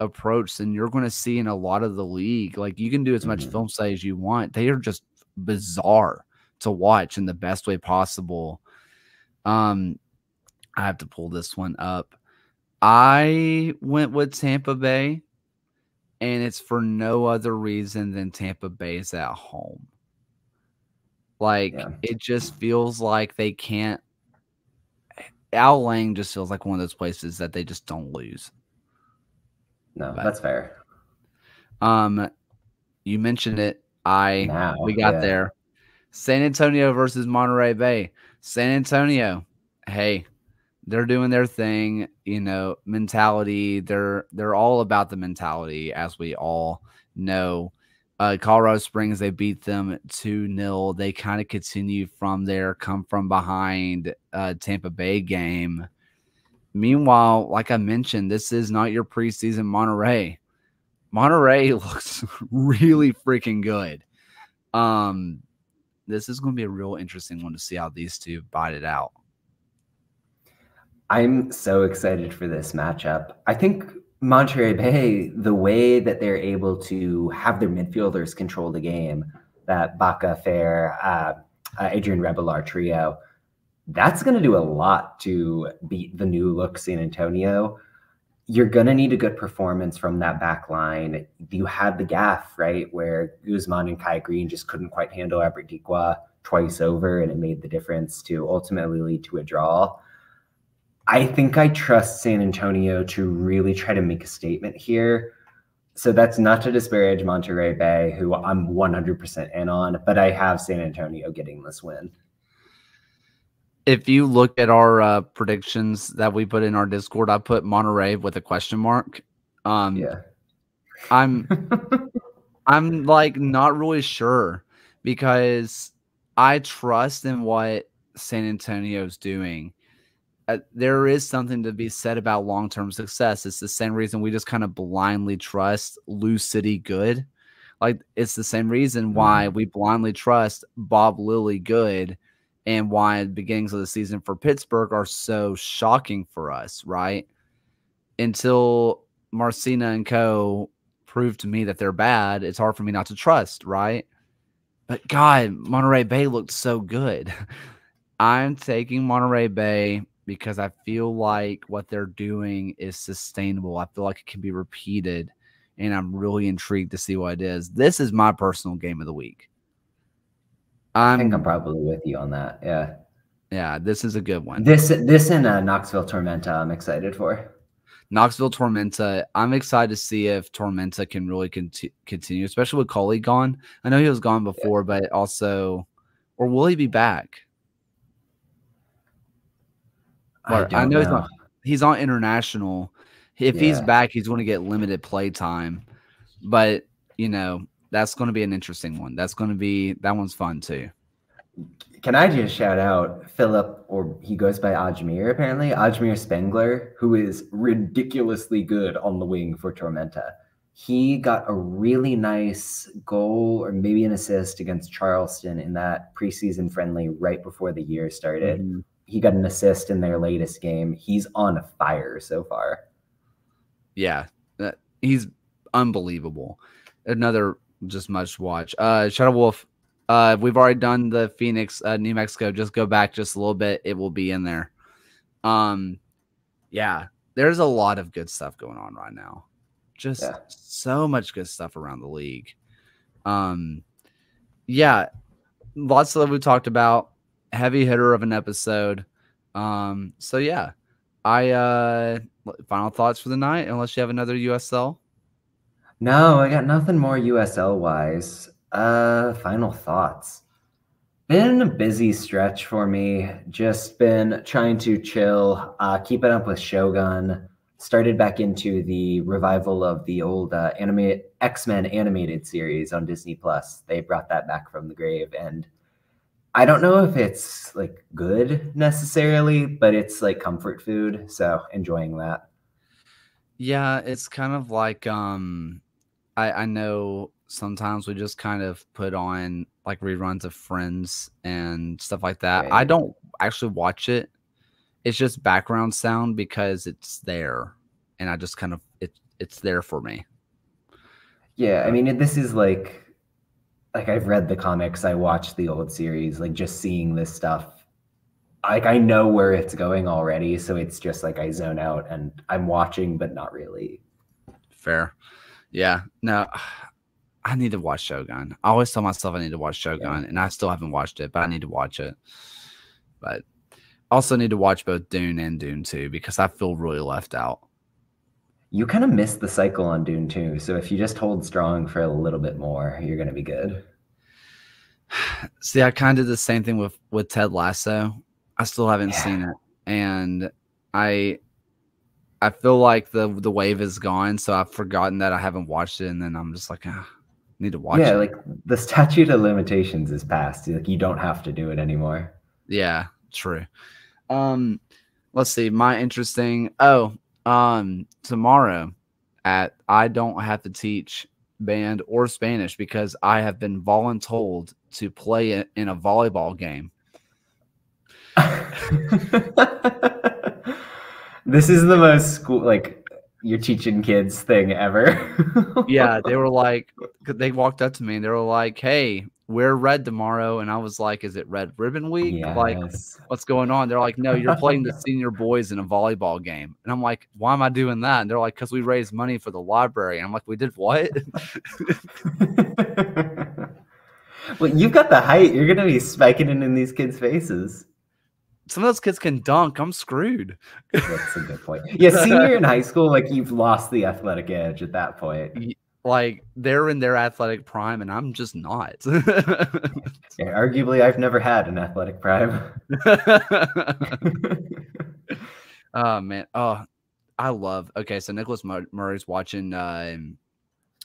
approach than you're going to see in a lot of the league. Like you can do as much mm-hmm. film study as you want. They are just bizarre to watch in the best way possible. Um, I have to pull this one up. I went with Tampa Bay, and it's for no other reason than Tampa Bay is at home. Like yeah. it just feels like they can't. Al Lang just feels like one of those places that they just don't lose. No, but, that's fair. Um, you mentioned it. I we got yeah. there. San Antonio versus Monterey Bay. San Antonio, hey, they're doing their thing, you know, mentality. They're they're all about the mentality, as we all know. Uh, Colorado Springs, they beat them 2 0. They kind of continue from there, come from behind uh, Tampa Bay game. Meanwhile, like I mentioned, this is not your preseason Monterey. Monterey *laughs* looks really freaking good. Um, this is going to be a real interesting one to see how these two bite it out. I'm so excited for this matchup. I think Monterey Bay, the way that they're able to have their midfielders control the game, that Baca Fair, uh, uh, Adrian Rebollar trio, that's going to do a lot to beat the new look San Antonio. You're going to need a good performance from that back line. You had the gaff, right, where Guzman and Kai Green just couldn't quite handle Aberdiqua twice over, and it made the difference to ultimately lead to a draw. I think I trust San Antonio to really try to make a statement here. So that's not to disparage Monterey Bay, who I'm 100% in on, but I have San Antonio getting this win. If you look at our uh, predictions that we put in our Discord, I put Monterey with a question mark. Um, Yeah. I'm *laughs* I'm like not really sure because I trust in what San Antonio's doing. Uh, there is something to be said about long term success. It's the same reason we just kind of blindly trust Lou City good. Like it's the same reason why we blindly trust Bob Lilley good and why the beginnings of the season for Pittsburgh are so shocking for us, right? Until Marcina and Co prove to me that they're bad, it's hard for me not to trust, right? But God, Monterey Bay looked so good. *laughs* I'm taking Monterey Bay because I feel like what they're doing is sustainable. I feel like it can be repeated, and I'm really intrigued to see what it is. This is my personal game of the week. I think I'm, I'm probably with you on that. Yeah. yeah, this is a good one. This this and uh, Knoxville Tormenta, I'm excited for. Knoxville Tormenta. I'm excited to see if Tormenta can really conti- continue, especially with Coley gone. I know he was gone before, but also, or will he be back? Or- I don't know he's not- He's on international. If he's back, he's going to get limited play time. But you know, that's going to be an interesting one. That's going to be that one's fun too. Can I just shout out Philip, or he goes by Ajmir apparently, Ajmir Spengler, who is ridiculously good on the wing for Tormenta. He got a really nice goal or maybe an assist against Charleston in that preseason friendly right before the year started. Mhm. He got an assist in their latest game. He's on fire so far. Yeah, that- he's unbelievable. Another just much watch. Uh, Shadow Wolf. Uh, we've already done the Phoenix, uh, New Mexico. Just go back just a little bit. It will be in there. Um, yeah, there's a lot of good stuff going on right now. Just Yeah. so much good stuff around the league. Um, yeah, lots of we talked about. Heavy hitter of an episode. Um, so yeah, I uh final thoughts for the night, unless you have another USL. No, I got nothing more USL wise. Uh, final thoughts. Been a busy stretch for me. Just been trying to chill, uh, keeping up with Shogun. Started back into the revival of the old uh, anime X Men animated series on Disney Plus. They brought that back from the grave, and I don't know if it's like good necessarily, but it's like comfort food. So enjoying that. Yeah, it's kind of like um I I know sometimes we just kind of put on like reruns of Friends and stuff like that. I don't actually watch it. It's just background sound because it's there and I just kind of it it's there for me. Yeah, I mean, this is like, like I've read the comics, I watched the old series, like just seeing this stuff, like I know where it's going already, so it's just like I zone out and I'm watching, but not really. Fair. Yeah. No, *sighs* I need to watch Shogun. I always tell myself I need to watch Shogun, and I still haven't watched it, but I need to watch it. But also need to watch both Dune and Dune 2 because I feel really left out. You kind of missed the cycle on Dune too. So if you just hold strong for a little bit more, you're going to be good. *sighs* See, I kind of did the same thing with with Ted Lasso. I still haven't Yeah. seen it, and I I feel like the the wave is gone. So I've forgotten that I haven't watched it, and then I'm just like, ah, need to watch yeah, it. like the statute of limitations is passed. Like you don't have to do it anymore. Yeah, true. Um, let's see. My interesting. Oh, um, tomorrow at I don't have to teach band or Spanish because I have been voluntold to play it in a volleyball game. *laughs* this is the most school like you're teaching kids thing ever. *laughs* Yeah, they were like, they walked up to me and they were like, "Hey, we're red tomorrow," and I was like, "Is it Red Ribbon Week? Like, what's going on?" They're like, "No, you're playing the *laughs* senior boys in a volleyball game," and I'm like, "Why am I doing that?" And they're like, "Cause we raised money for the library." And I'm like, "We did what?" *laughs* well, you've got the height. You're gonna be spiking it in these kids' faces. Some of those kids can dunk. I'm screwed. That's a good point. Yeah, senior in *laughs* high school, like you've lost the athletic edge at that point. Like they're in their athletic prime, and I'm just not. *laughs* Yeah, arguably, I've never had an athletic prime. *laughs* oh man. Oh, I love. Okay, so Nicholas Murray's watching. Um,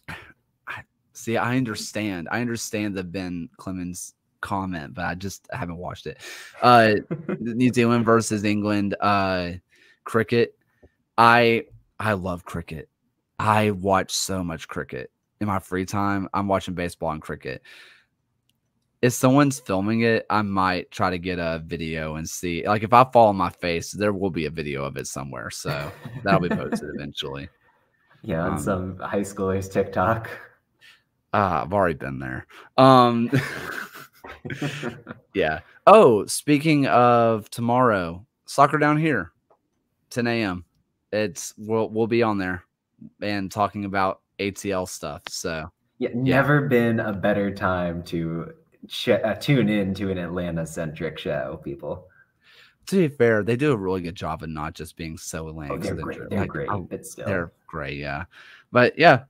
I- see, I understand. I understand the Ben Clemens comment, but I just haven't watched it. Uh, *laughs* New Zealand versus England. Uh, cricket. I I love cricket. I watch so much cricket in my free time. I'm watching baseball and cricket. If someone's filming it, I might try to get a video and see. Like if I fall on my face, there will be a video of it somewhere. So that'll be posted *laughs* eventually. Yeah, on Um, some high schoolers TikTok. Ah, I've already been there. Um *laughs* yeah. Oh, speaking of tomorrow, soccer down here, 10 a.m. It's we'll we'll be on there and talking about ATL stuff. So Yeah, never been a better time to ch- uh, tune in to an Atlanta centric show, people. to be fair, they do a really good job of not just being so Atlanta. Oh, they're great. They're great, but still. They're great, yeah. But yeah,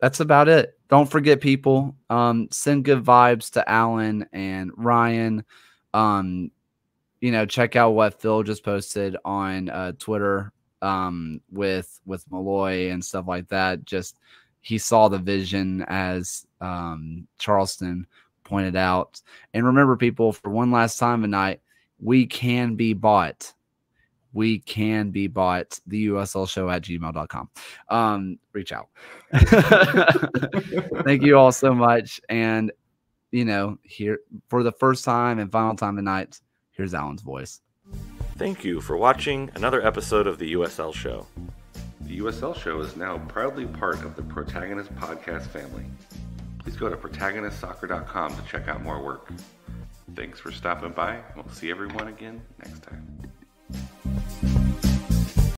that's about it. Don't forget, people. Um, send good vibes to Alan and Ryan. Um, you know, check out what Phil just posted on uh, Twitter um, with with Malloy and stuff like that. Just he saw the vision as um, Charleston pointed out. And remember, people, for one last time tonight, we can be bought. We can be bought. The usl show at gmail.com um reach out. *laughs* Thank you all so much. And you know here for the first time and final time tonight here's alan's voice Thank you for watching another episode of the USL Show. The USL Show is now proudly part of the Protagonist Podcast family. Please go to protagonistsoccer.com to check out more work. Thanks for stopping by. We'll see everyone again next time.